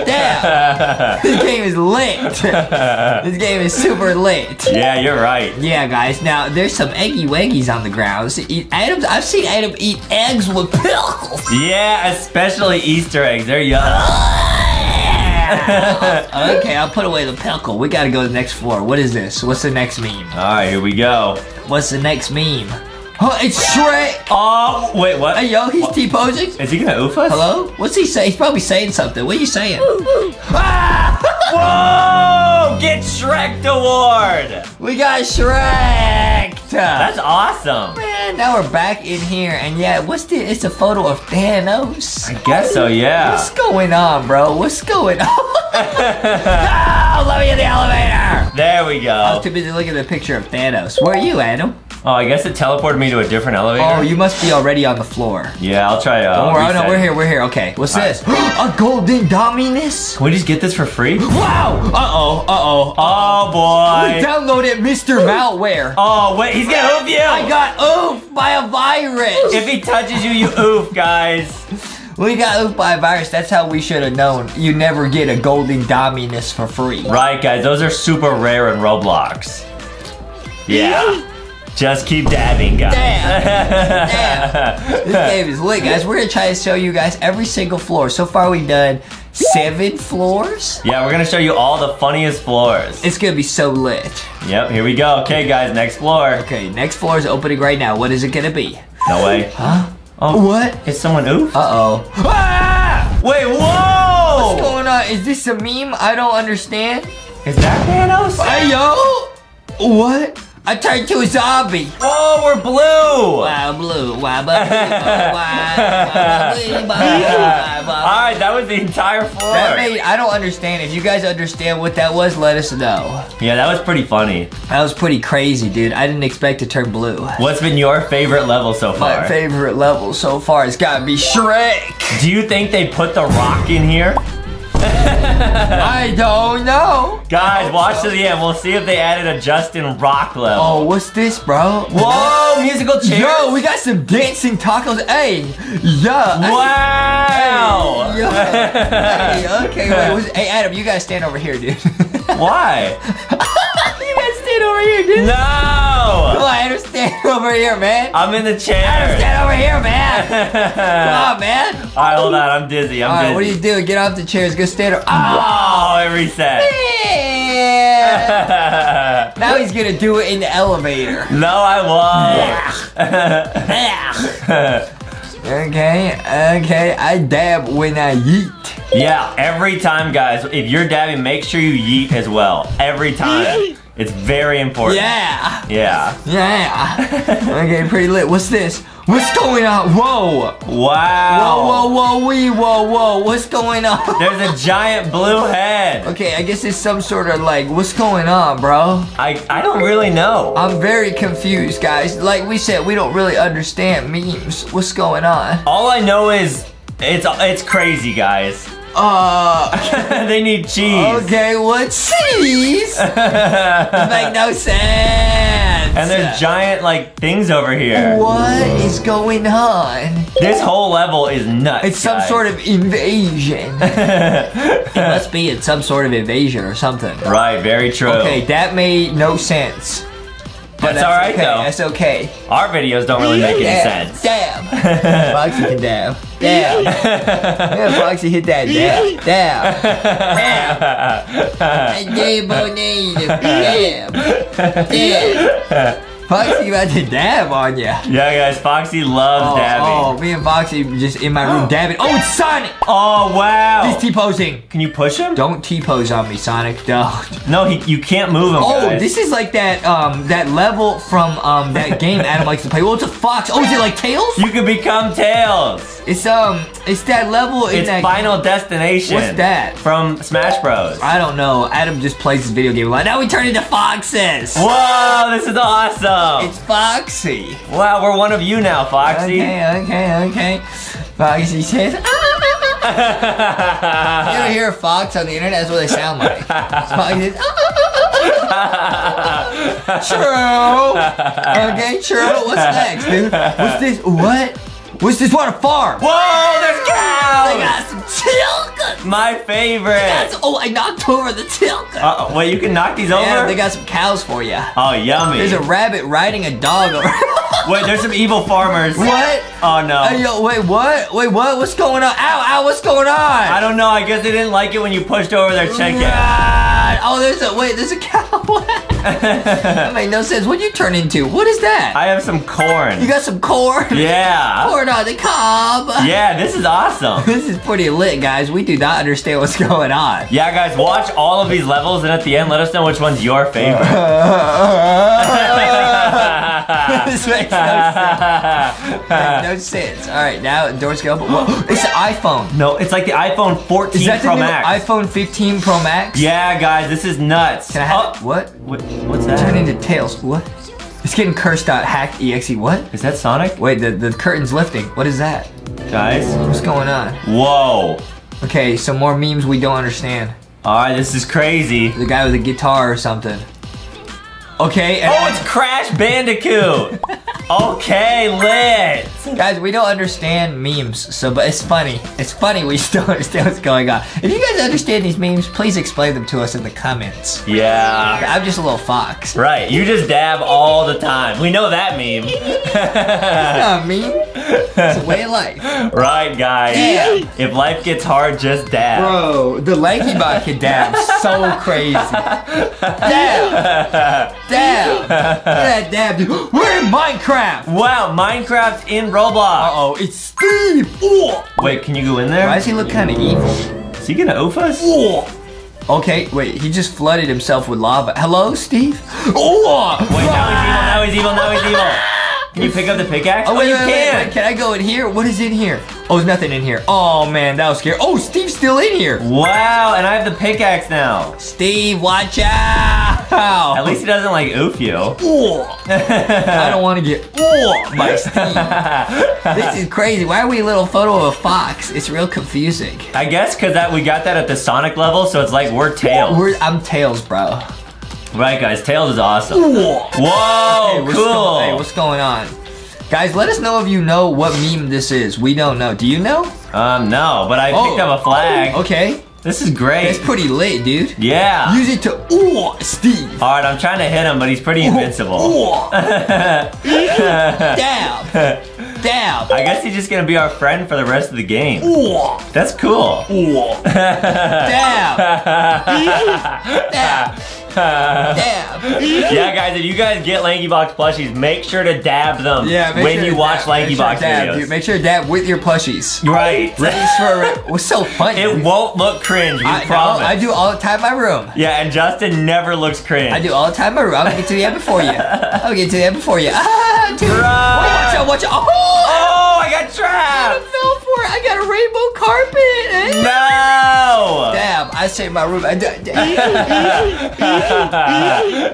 Damn. this game is lit. this game is super lit. Yeah, you're right. Yeah, guys. Now there's some eggy waggies on the ground. So Adam, I've seen Adam eat eggs with pickles. Yeah, especially Easter eggs. They're yum. okay, I'll put away the pickle. We gotta go to the next floor. What is this? What's the next meme? All right, here we go. What's the next meme? Oh, it's Shrek. Oh, wait, what? Hey, yo, he's T-posing. Is he gonna oof us? Hello? What's he saying? He's probably saying something. What are you saying? Ah! Whoa! Get Shrek award! we got Shrek. That's awesome. Man, now we're back in here, and yeah, what's the? It's a photo of Thanos. I guess so, yeah. What's going on, bro? What's going on? no, let me in the elevator. There we go. I was too busy looking at the picture of Thanos. Where are you, Adam? Oh, I guess it teleported me to a different elevator. Oh, you must be already on the floor. Yeah, I'll try. Uh, Don't worry, oh, no, we're here, we're here. Okay, what's this? a golden dominus? Can we just get this for free? Wow! Uh-oh, uh-oh. Oh We boy. downloaded Mr. Malware. Oh wait, he's gonna oof you. I got oofed by a virus. If he touches you, you oof, guys. we got oofed by a virus. That's how we should have known. You never get a golden dominus for free. Right, guys. Those are super rare in Roblox. Yeah. Just keep dabbing, guys. Damn. Damn. This game is lit, guys. We're gonna try to show you guys every single floor. So far, we've done seven floors. Yeah, we're gonna show you all the funniest floors. It's gonna be so lit. Yep, here we go. Okay, guys, next floor. Okay, next floor is opening right now. What is it gonna be? No way. Huh? Oh, What? is someone oof? Uh oh. Ah! Wait, whoa! What's going on? Is this a meme? I don't understand. Is that Thanos? Hey yo! What? I turned to a zombie. Oh, we're blue! Wow, blue. Wow, blue. Wow, blue. Alright, that was the entire floor. That made, I don't understand. If you guys understand what that was, let us know. yeah, that was pretty funny. That was pretty crazy, dude. I didn't expect to turn blue. What's been your favorite level so far? My favorite level so far has got to be Shrek. Do you think they put the rock in here? I don't know. Guys, watch to the end. We'll see if they added a Justin Rock level. Oh, what's this, bro? Whoa, musical chairs. Yo, we got some dancing tacos. Hey, yeah. Wow. Yo. Hey, okay, wait. hey, Adam, you gotta stand over here, dude. Why? you gotta stand over here, dude. Come No. on, Adam, stand over here, man. I'm in the Adam, chair. stand over here, man. Come on, man. All right, hold on. I'm dizzy. I'm All right, dizzy. what do you do? Get off the chairs. Go stand over. Ah. Oh, it reset. Yeah. now he's gonna do it in the elevator. no, I won't. Okay, okay. I dab when I yeet. yeah, every time, guys, if you're dabbing, make sure you yeet as well. Every time. It's very important. Yeah, Yeah. yeah. okay, pretty lit. What's this? What's going on? Whoa, Wow. whoa, whoa, whoa, wee, whoa, whoa. What's going on? There's a giant blue head. Okay, I guess it's some sort of like, what's going on, bro? I, I don't really know. I'm very confused, guys. Like we said, we don't really understand memes. What's going on? All I know is it's it's crazy, guys. Uh, they need cheese. okay, what cheese? Make no sense. And there's giant like things over here. What is going on? This whole level is nuts. It's some guys. sort of invasion. it must be it's some sort of invasion or something. Right, very true. Okay, that made no sense. But That's all right, okay. though. That's okay. Our videos don't really make any sense. Damn. Foxy can damn. Damn. yeah, Foxy hit that damn. Damn. Dab on Dab. Dab. Foxy about to dab on ya. Yeah, guys, Foxy loves Oh, dabbing. oh, me and Foxy just in my room dabbing. Oh, it's Sonic! Oh, wow. He's T-posing. Can you push him? Don't T-pose on me, Sonic. Don't. No, he, you can't move him, Oh, guys. this is like that um that level from um that game Adam likes to play. Oh, it's a fox. Oh, is it like Tails? You can become Tails. It's um it's that level in It's that Final Destination. What's that? From Smash Bros. I don't know. Adam just plays this video game a lot. Now we turn into foxes. Whoa, this is awesome. It's Foxy. wow, we're one of you now, Foxy. Okay, okay, okay. Foxy says, "Ah." ah, ah, ah. You ever hear a fox on the internet? That's what they sound like. Foxy says, "Ah." True. Okay, true. What's next, dude? What's this? What? What's this? What a farm? Whoa, there's cows. They cows! got some tilka. My favorite. That's, oh, I knocked over the tilka. Uh, -oh, wait, you can knock these yeah, over? Yeah, they got some cows for you. oh, yummy. There's a rabbit riding a dog over. Wait, there's some evil farmers. what? Oh, no. Hey, yo, wait, what? Wait, what? What's going on? Ow, ow, what's going on? I don't know. I guess they didn't like it when you pushed over their chicken. God. Oh, there's a wait. There's a cow. that made no sense. What'd you turn into? What is that? I have some corn. you got some corn. yeah. Corn on the cob. Yeah, this is awesome. This is pretty lit, guys. We do not understand what's going on. Yeah, guys, watch all of these levels, and at the end, let us know which one's your favorite. this makes no sense. Makes no sense. All right, now doors go open. Whoa, it's the iPhone. no, it's like the iPhone 14 Is that Pro the new Max. iPhone 15 Pro Max? yeah, guys, this is nuts. Can I have Oh, what? what- what's Turn into Tails. What? It's getting cursed out. Hacked exe. What? Is that Sonic? Wait, the the curtain's lifting. What is that? Guys? What's going on? Whoa. Okay, some more memes we don't understand. Alright, this is crazy. The guy with a guitar or something. Okay, and Oh, it's Crash Bandicoot! okay, lit! guys, we don't understand memes, so but it's funny. It's funny we still understand what's going on. If you guys understand these memes, please explain them to us in the comments. Yeah. I'm just a little fox. Right, you just dab all the time. We know that meme. Not a meme. It's a way of life. right, guys. Damn. If life gets hard, just dab. Bro, the lanky bot can dab so crazy. Dab! Dab! That dab, dude. We're in Minecraft! Wow, Minecraft in Roblox. Uh-oh, it's Steve! Oh. Wait, can you go in there? Why does he look kind of evil? Is he gonna oof us? Okay, wait, he just flooded himself with lava. Hello, Steve? Oh! Wait, now he's evil, now he's evil, now he's evil. Can you pick up the pickaxe? Oh, oh, wait, you wait, wait, can. wait, Can I go in here? What is in here? Oh, there's nothing in here. Oh, man, that was scary. Oh, Steve's still in here. Wow, and I have the pickaxe now. Steve, watch out! At least he doesn't like oof you. Oh. I don't want to get oh by Steve. This is crazy. Why are we a little photo of a fox? It's real confusing. I guess because that we got that at the Sonic level, so it's like we're Tails. We're, I'm Tails, bro. Right, guys, Tails is awesome. Whoa, Whoa, what's cool. hey, what's going on? Guys, let us know if you know what meme this is. We don't know. Do you know? um, no, but I Oh. picked up a flag. Okay. This is great. It's pretty lit, dude. yeah. Use it to oh Steve. All right, I'm trying to hit him, but he's pretty invincible. Oh. Dab. Dab. I guess he's just gonna be our friend for the rest of the game. Oh. That's cool. Dab. Dab. Dab. yeah, guys, if you guys get LankyBox plushies, make sure to dab them Yeah, when sure you watch dab. Make sure LankyBox dab, videos. dude. Make sure to dab with your plushies. right. Ready for it? What's so funny? it won't look cringe, we I, no. I do all the time in my room. Yeah, and Justin never looks cringe. I do all the time in my room. Gonna get to the end before you. I'll get to the end before you. Ah, dude. Watch out, watch out. Oh, I in my room. I do-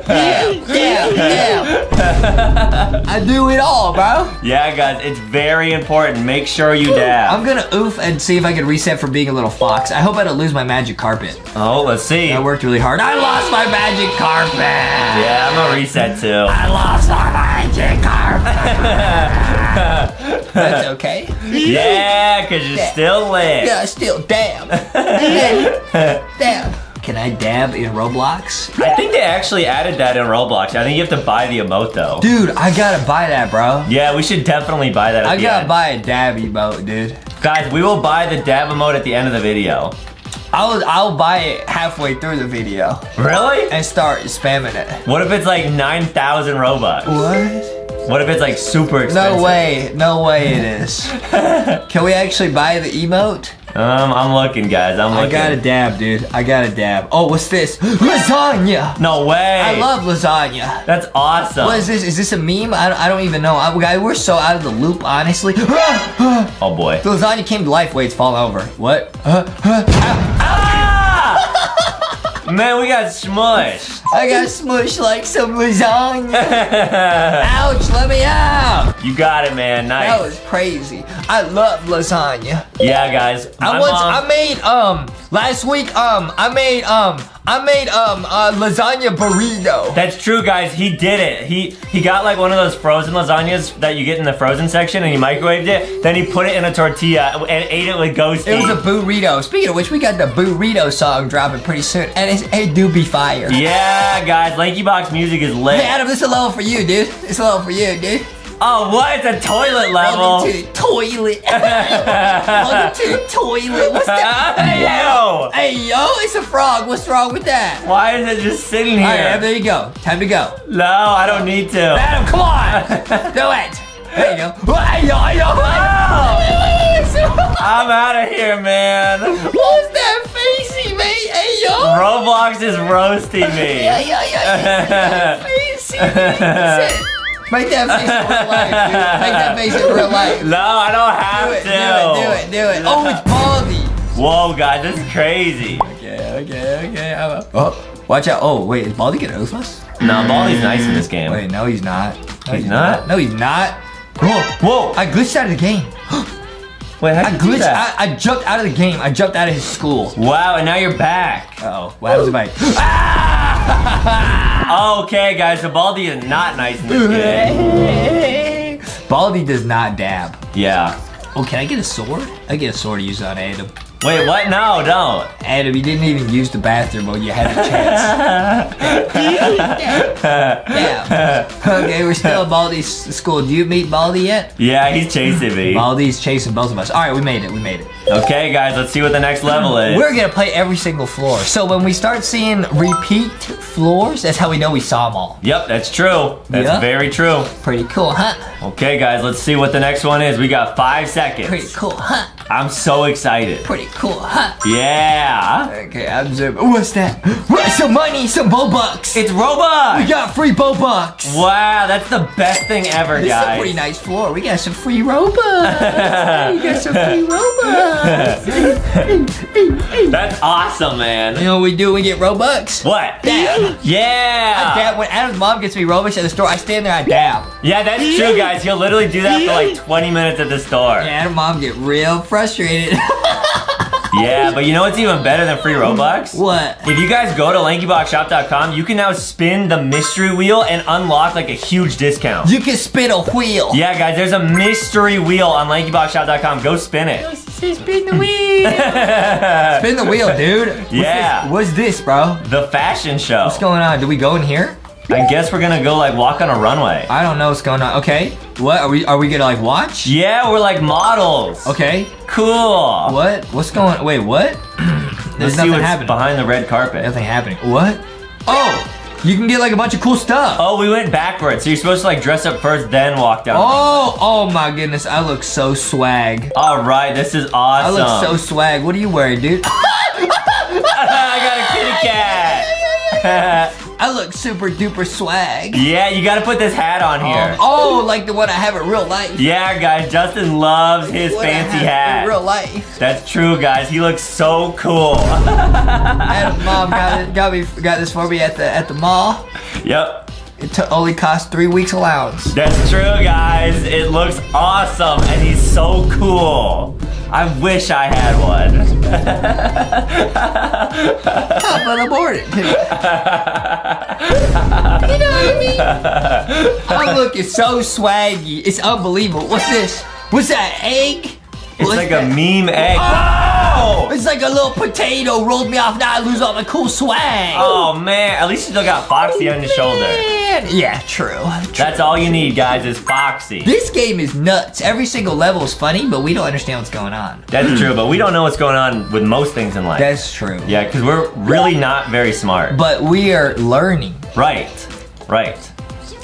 damn, damn, damn. I do it all, bro. yeah, guys, it's very important. Make sure you dab. I'm gonna oof and see if I can reset from being a little fox. I hope I don't lose my magic carpet. oh, let's see. I worked really hard. I lost my magic carpet. Yeah, I'm gonna reset too. I lost my magic. That's okay. Yeah, cause you're still lit. Yeah, still, damn. damn. Can I dab in Roblox? I think they actually added that in Roblox. I think you have to buy the emote though. Dude, I gotta buy that, bro. Yeah, we should definitely buy that. I gotta end. buy a dab emote, dude. Guys, we will buy the dab emote at the end of the video. I'll I'll buy it halfway through the video Really? and start spamming it. What if it's like 9,000 Robux? What? What if it's like super expensive? No way, no way it is. Can we actually buy the emote? Um, I'm looking, guys. I'm looking. I got a dab, dude. I got a dab. Oh, what's this? Lasagna. No way. I love lasagna. That's awesome. What is this? Is this a meme? I don't, I don't even know. I, guys, we're so out of the loop, honestly. Oh boy. The lasagna came to life. Wait, it's falling over. What? Uh, Ah! Man, we got smushed. I got smushed like some lasagna. Ouch, let me out. you got it, man. Nice. That was crazy. I love lasagna. Yeah, guys. I once mom- I made um last week um I made um I made um a lasagna burrito. That's true, guys. He did it. He he got like one of those frozen lasagnas that you get in the frozen section, and he microwaved it. Then he put it in a tortilla and ate it with ghost. It was a burrito. Speaking of which, we got the burrito song dropping pretty soon, and it's, it do be fire. yeah, guys. LankyBox music is lit. Hey Adam, this is a level for you, dude. It's a level for you, dude. Oh, what? It's a toilet level. Welcome to the toilet. Welcome to the toilet. What's that? Hey, yo. Hey yo, it's a frog. What's wrong with that? Why is it just sitting here? All right, there you go. Time to go. No, I don't need to. Adam, come on. Do it. There you go. Hey yo, hey yo. I'm out of here, man. What's that facey, mate? Hey yo. Roblox is roasting me. Yeah, yeah, yeah. Facey. Make that face in real life, dude. Make that face in real life. No, I don't have Do it, to. do it, do it, do it. Oh, it's Baldi. Whoa, guys, this is crazy. Okay, okay, okay. I'm a- Oh, watch out. Oh, wait, is Baldi gonna oof us? No, Baldi's nice in this game. Wait, no, he's not. No, He's not? No, he's not. Whoa, Whoa. I glitched out of the game. Wait, how I did do glitched. I, I jumped out of the game. I jumped out of his school. Wow, and now you're back. Uh oh. What happens if I? Okay, guys, so Baldi is not nice in this game. Baldi does not dab. Yeah. Oh, can I get a sword? I get a sword to use on Adam. Wait, what? No, don't. Adam, you didn't even use the bathroom when you had a chance. yeah. Okay, we're still at Baldi's school. Do you meet Baldi yet? Yeah, he's chasing me. Baldi's chasing both of us. All right, we made it. We made it. Okay, guys, let's see what the next level is. We're gonna play every single floor. So when we start seeing repeat floors, that's how we know we saw them all. Yep, that's true. That's Yeah. very true. Pretty cool, huh? Okay, guys, let's see what the next one is. We got five seconds. Pretty cool, huh? I'm so excited. Pretty cool, huh? Yeah. Okay, I'm zooming. What's that? What? Some money, some Bobucks. It's Robux. we got free Bobucks. Wow, that's the best thing ever, This is a guys. pretty nice floor. We got some free Robux. we got some free Robux. That's awesome, man. you know what we do when we get Robux? What? Dab. Yeah. Dab. When Adam's mom gets me Robux at the store, I stand there, I dab. Yeah, that's true, guys. You'll literally do that for like 20 minutes at the store. Yeah, Adam's mom get real frustrated. Yeah, but you know what's even better than free Robux? what? If you guys go to LankyBoxShop.com, you can now spin the mystery wheel and unlock like a huge discount. You can spin a wheel. Yeah, guys, there's a mystery wheel on LankyBoxShop.com. Go spin it. Spin the wheel. spin the wheel, dude. What's Yeah. This? What's this, bro? the fashion show. What's going on? Do we go in here? I guess we're gonna go like walk on a runway. I don't know what's going on. Okay. What are we? Are we gonna like watch? Yeah, we're like models. Okay. Cool. What? What's going? Wait, what? Let's There's see nothing what's happening. behind the red carpet. Nothing happening. What? Oh, you can get like a bunch of cool stuff. Oh, we went backwards. So you're supposed to like dress up first, then walk down. Oh, oh my goodness, I look so swag. All right, this is awesome. I look so swag. What are you wearing, dude? I got a kitty cat. I look super duper swag. Yeah, you gotta put this hat on here. Um, oh, like the one I have in real life. Yeah, guys, Justin loves his fancy hat. In real life. That's true, guys. He looks so cool. Adam, mom got it, got me, got this for me at the at the mall. yep. It took only cost three weeks allowance. That's true, guys. It looks awesome, and he's so cool. I wish I had one. Top of the morning. you know what I mean? I'm looking so swaggy. It's unbelievable. What's this? What's that? Egg? It's What's like that? a meme egg. Oh! It's like a little potato rolled me off. Now I lose all my cool swag. Oh man, at least you still got Foxy on your shoulder. Man. Yeah, true. That's all you need, guys, is Foxy. This game is nuts. Every single level is funny, but we don't understand what's going on. That's true, but we don't know what's going on with most things in life. That's true. yeah, because we're really not very smart. But we are learning. right, right.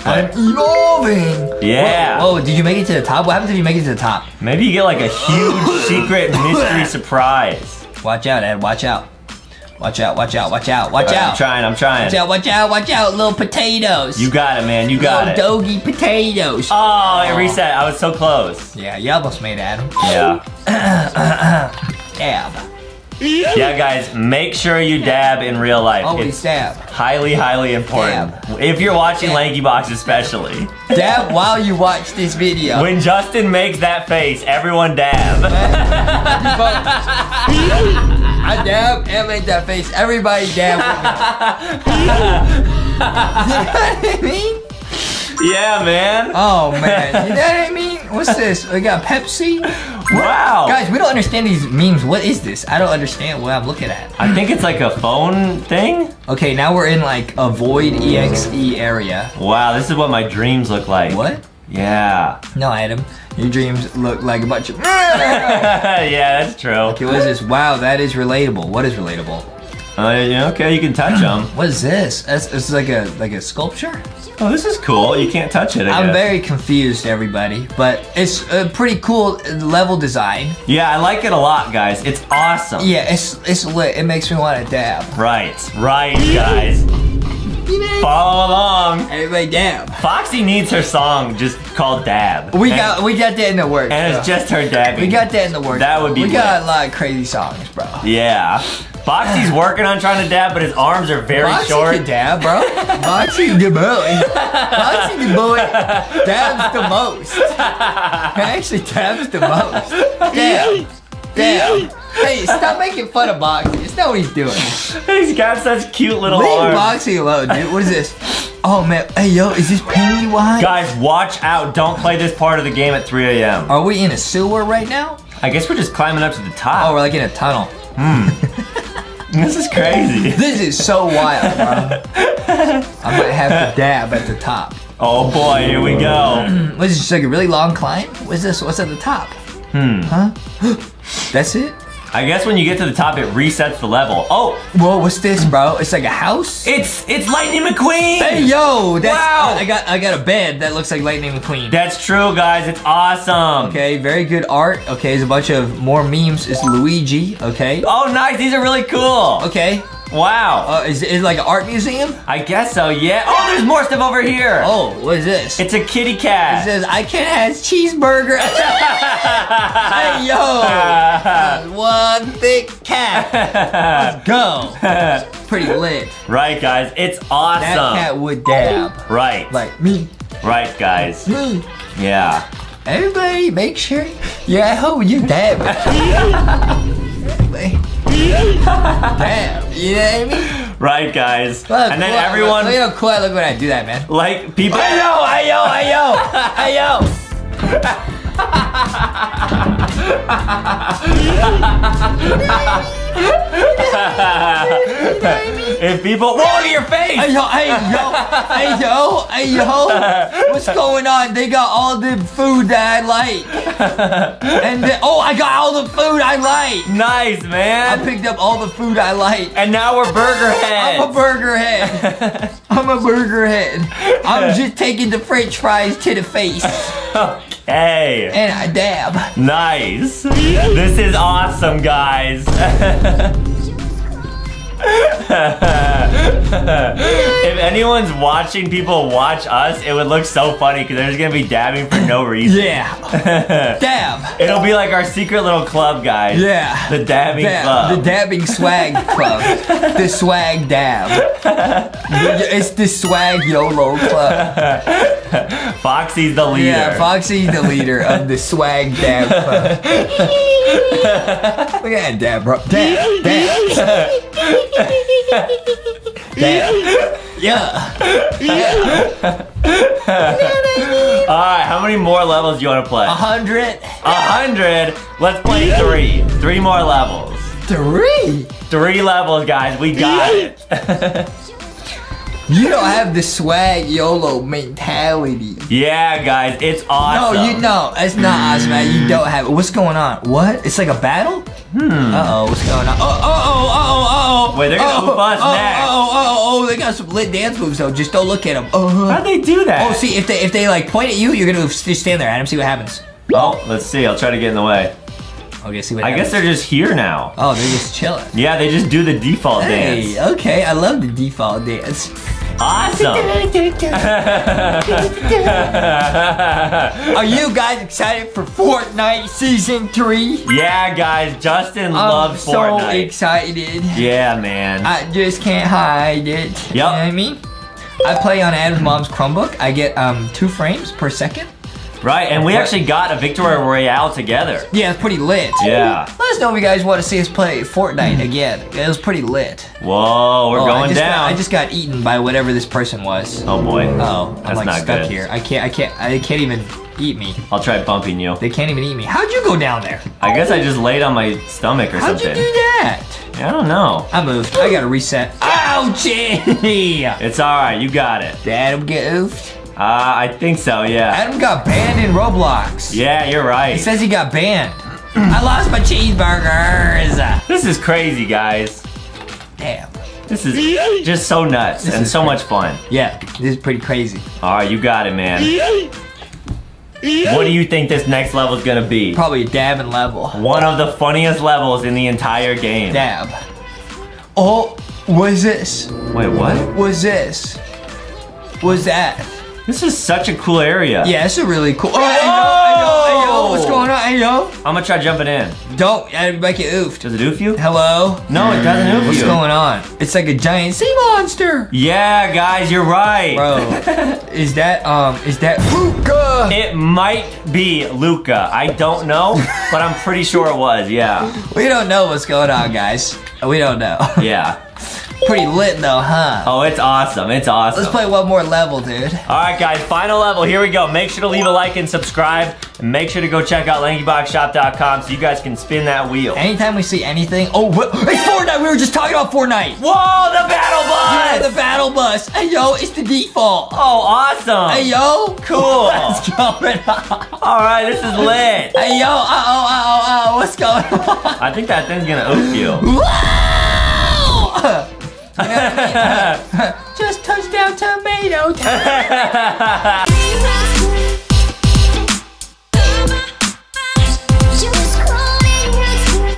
I'm evolving. Yeah. Whoa, whoa, did you make it to the top? What happens if you make it to the top? Maybe you get like a huge secret mystery surprise. Watch out, Ed. Watch out. Watch out, watch out, watch out, watch out. I'm trying, I'm trying. Watch out, watch out, watch out, little potatoes. You got it, man. You got it. little doggy potatoes. Oh, it reset. I was so close. Yeah, you almost made it, Adam. Yeah. Dab. Yeah, guys, make sure you dab in real life. Always It's dab. highly, highly important. Dab. If you're watching Dab. LankyBox, especially. Dab while you watch this video. When Justin makes that face, everyone dab. I dab and make that face. Everybody dab me. you know what I mean? Yeah, man. Oh man, you know what I mean? What's this? We got Pepsi. Wow. Guys, we don't understand these memes. What is this? I don't understand what I'm looking at. I think it's like a phone thing. Okay, now we're in like a void exe area. Wow, this is what my dreams look like. What? Yeah. No, Adam. Your dreams look like a bunch of. yeah, that's true. Okay, what is this? Wow, that is relatable. What is relatable? Uh, yeah, okay, you can touch them. What is this? It's, it's like a like a sculpture. Oh, this is cool. You can't touch it. I I'm guess. very confused, everybody, but it's a pretty cool level design. Yeah, I like it a lot, guys. It's awesome. Yeah, it's it's lit. It makes me want to dab. Right, right, guys. Follow along. Everybody dab. Foxy needs her song just called Dab. We And- got we got that in the works. And it's just her dabbing. we got that in the works. That would be We got a lot of crazy songs, bro. Yeah. Foxy's working on trying to dab, but his arms are very Boxy short. can dab, bro. Boxy the boy. Boxy the boy dabs the most. Actually dabs the most. Damn. Damn. Hey, stop making fun of Boxy. It's not what he's doing. He's got such cute little Leave arms. Boxy alone, dude. What is this? Oh man. Hey yo, is this Pennywise? Guys, watch out. Don't play this part of the game at 3 a.m. Are we in a sewer right now? I guess we're just climbing up to the top. Oh, we're like in a tunnel. Hmm. This is crazy. This is so wild, bro. I might have to dab at the top. Oh boy, here we go. What is this, just like a really long climb? What's this? What's at the top? Hmm. Huh? That's it? I guess when you get to the top, it resets the level. Oh, Whoa, what's this, bro? It's like a house? it's it's Lightning McQueen. Hey, yo! That's, Wow. I got I got a bed that looks like Lightning McQueen. That's true, guys. It's awesome. Okay, very good art. Okay, there's a bunch of more memes. It's Luigi. Okay. Oh, nice. These are really cool. Okay. Wow. Uh, is, is it like an art museum? I guess so. Yeah. Oh, there's more stuff over here. Oh, what is this? It's a kitty cat. It says I can have cheeseburger. hey yo, one thick cat. Let's go. Pretty lit. right, guys. It's awesome. That cat would dab Right. like me, right, guys. me. Yeah. Everybody, make sure you're at home. You dab. Dab. You know what I mean? Right, guys. Look, and then look, everyone, Look how cool I look when I do that, man. like, people. Hey yo, hey yo, hey yo, hey yo. if people. Whoa, at your face! Hey yo, hey yo, hey yo, hey yo. What's going on? They got all the food that I like. And oh, I got all the food I like. Nice, man. I picked up all the food I like. and now we're burger I'm a heads. burger head. I'm a burger head. I'm just taking the french fries to the face. okay. And I dab. Nice. This is awesome, guys. 呵 呵 if anyone's watching people watch us, it would look so funny because they're just gonna be dabbing for no reason. Yeah. Dab. It'll be like our secret little club, guys. Yeah. The dabbing Dab. club. The dabbing swag club. the swag dab. It's the swag YOLO club. Foxy's the leader. Yeah, Foxy's the leader of the swag dab club. Look at that dab, bro. Dab, dab. Dab. Yeah. All right, how many more levels do you want to play? A hundred. A hundred. Let's play three. Three more levels. Three. Three levels, guys. We got it. You don't have the swag YOLO mentality. yeah, guys, it's awesome. No, you know, it's not awesome, man. You don't have it. What's going on? What? It's like a battle? Hmm. Uh oh, what's going on? Oh, oh, oh, oh, oh, oh. Wait, they're gonna oh, us oh, next. Oh, oh, oh, oh, they got some lit dance moves though. Just don't look at them. Oh, How'd they do that? oh, see, if they if they like point at you, you're gonna just stand there, Adam. See what happens. Oh, let's see. I'll try to get in the way. Okay, see what I happens. guess they're just here now. Oh, they're just chilling. Yeah, they just do the default Hey, dance. okay, I love the default dance. Awesome. Are you guys excited for Fortnite Season 3? yeah, guys, Justin I'm loves so Fortnite. excited. yeah, man. I just can't hide it. You know what I mean? I play on Adam's mom's Chromebook. I get um two frames per second. Right, and we actually got a Victory Royale together. Yeah, it's pretty lit. Yeah. Let us know if you guys want to see us play Fortnite hmm. again. It was pretty lit. Whoa, we're Oh, I going just down. Got, I just got eaten by whatever this person was. oh boy. Oh, I'm That's like not stuck good. here. I can't. I can't. I can't even eat me. I'll try bumping you. They can't even eat me. How'd you go down there? I guess I just laid on my stomach or How'd something. you do that? I don't know. I moved. I gotta reset. Ah! Ouchie! It's alright, you got it. Did Adam get oofed? Uh, I think so, yeah. Adam got banned in Roblox. Yeah, you're right. He says he got banned. I lost my cheeseburgers. This is crazy, guys. Damn. This is just so nuts and so much fun. Yeah, this is pretty crazy. Alright, you got it, man. What do you think this next level is gonna be? Probably a dabbing level. One of the funniest levels in the entire game. Dab. Oh, what's this? Wait, what? What's this? What's that? This is such a cool area. Yeah, it's a really cool. Oh, hey, yo, hey, yo, hey, yo, what's going on? Hey, yo. I'm gonna try jumping in. Don't, I make it oofed. Does it oof you? Hello? No, it doesn't oof What's you. What's going on? It's like a giant sea monster. Yeah, guys, you're right. Bro, is that, um, is that Luca? It might be Luca. I don't know, but I'm pretty sure it was. Yeah. We don't know what's going on, guys. We don't know. Yeah. Pretty lit though, huh? Oh, it's awesome. It's awesome. Let's play one more level, dude. All right, guys, final level. Here we go. Make sure to leave a like and subscribe. And make sure to go check out lankyboxshop.com so you guys can spin that wheel. Anytime we see anything, oh, what? It's Fortnite. We were just talking about Fortnite. Whoa, the battle Yeah, bus! the battle bus. Hey, yo, it's the default. oh, awesome. Hey, yo, Cool. What's going on? All right, this is lit. Hey, yo, uh oh, uh oh, uh oh, what's going on? I think that thing's gonna oof you. Wow! You know what I mean? Just touchdown tomato.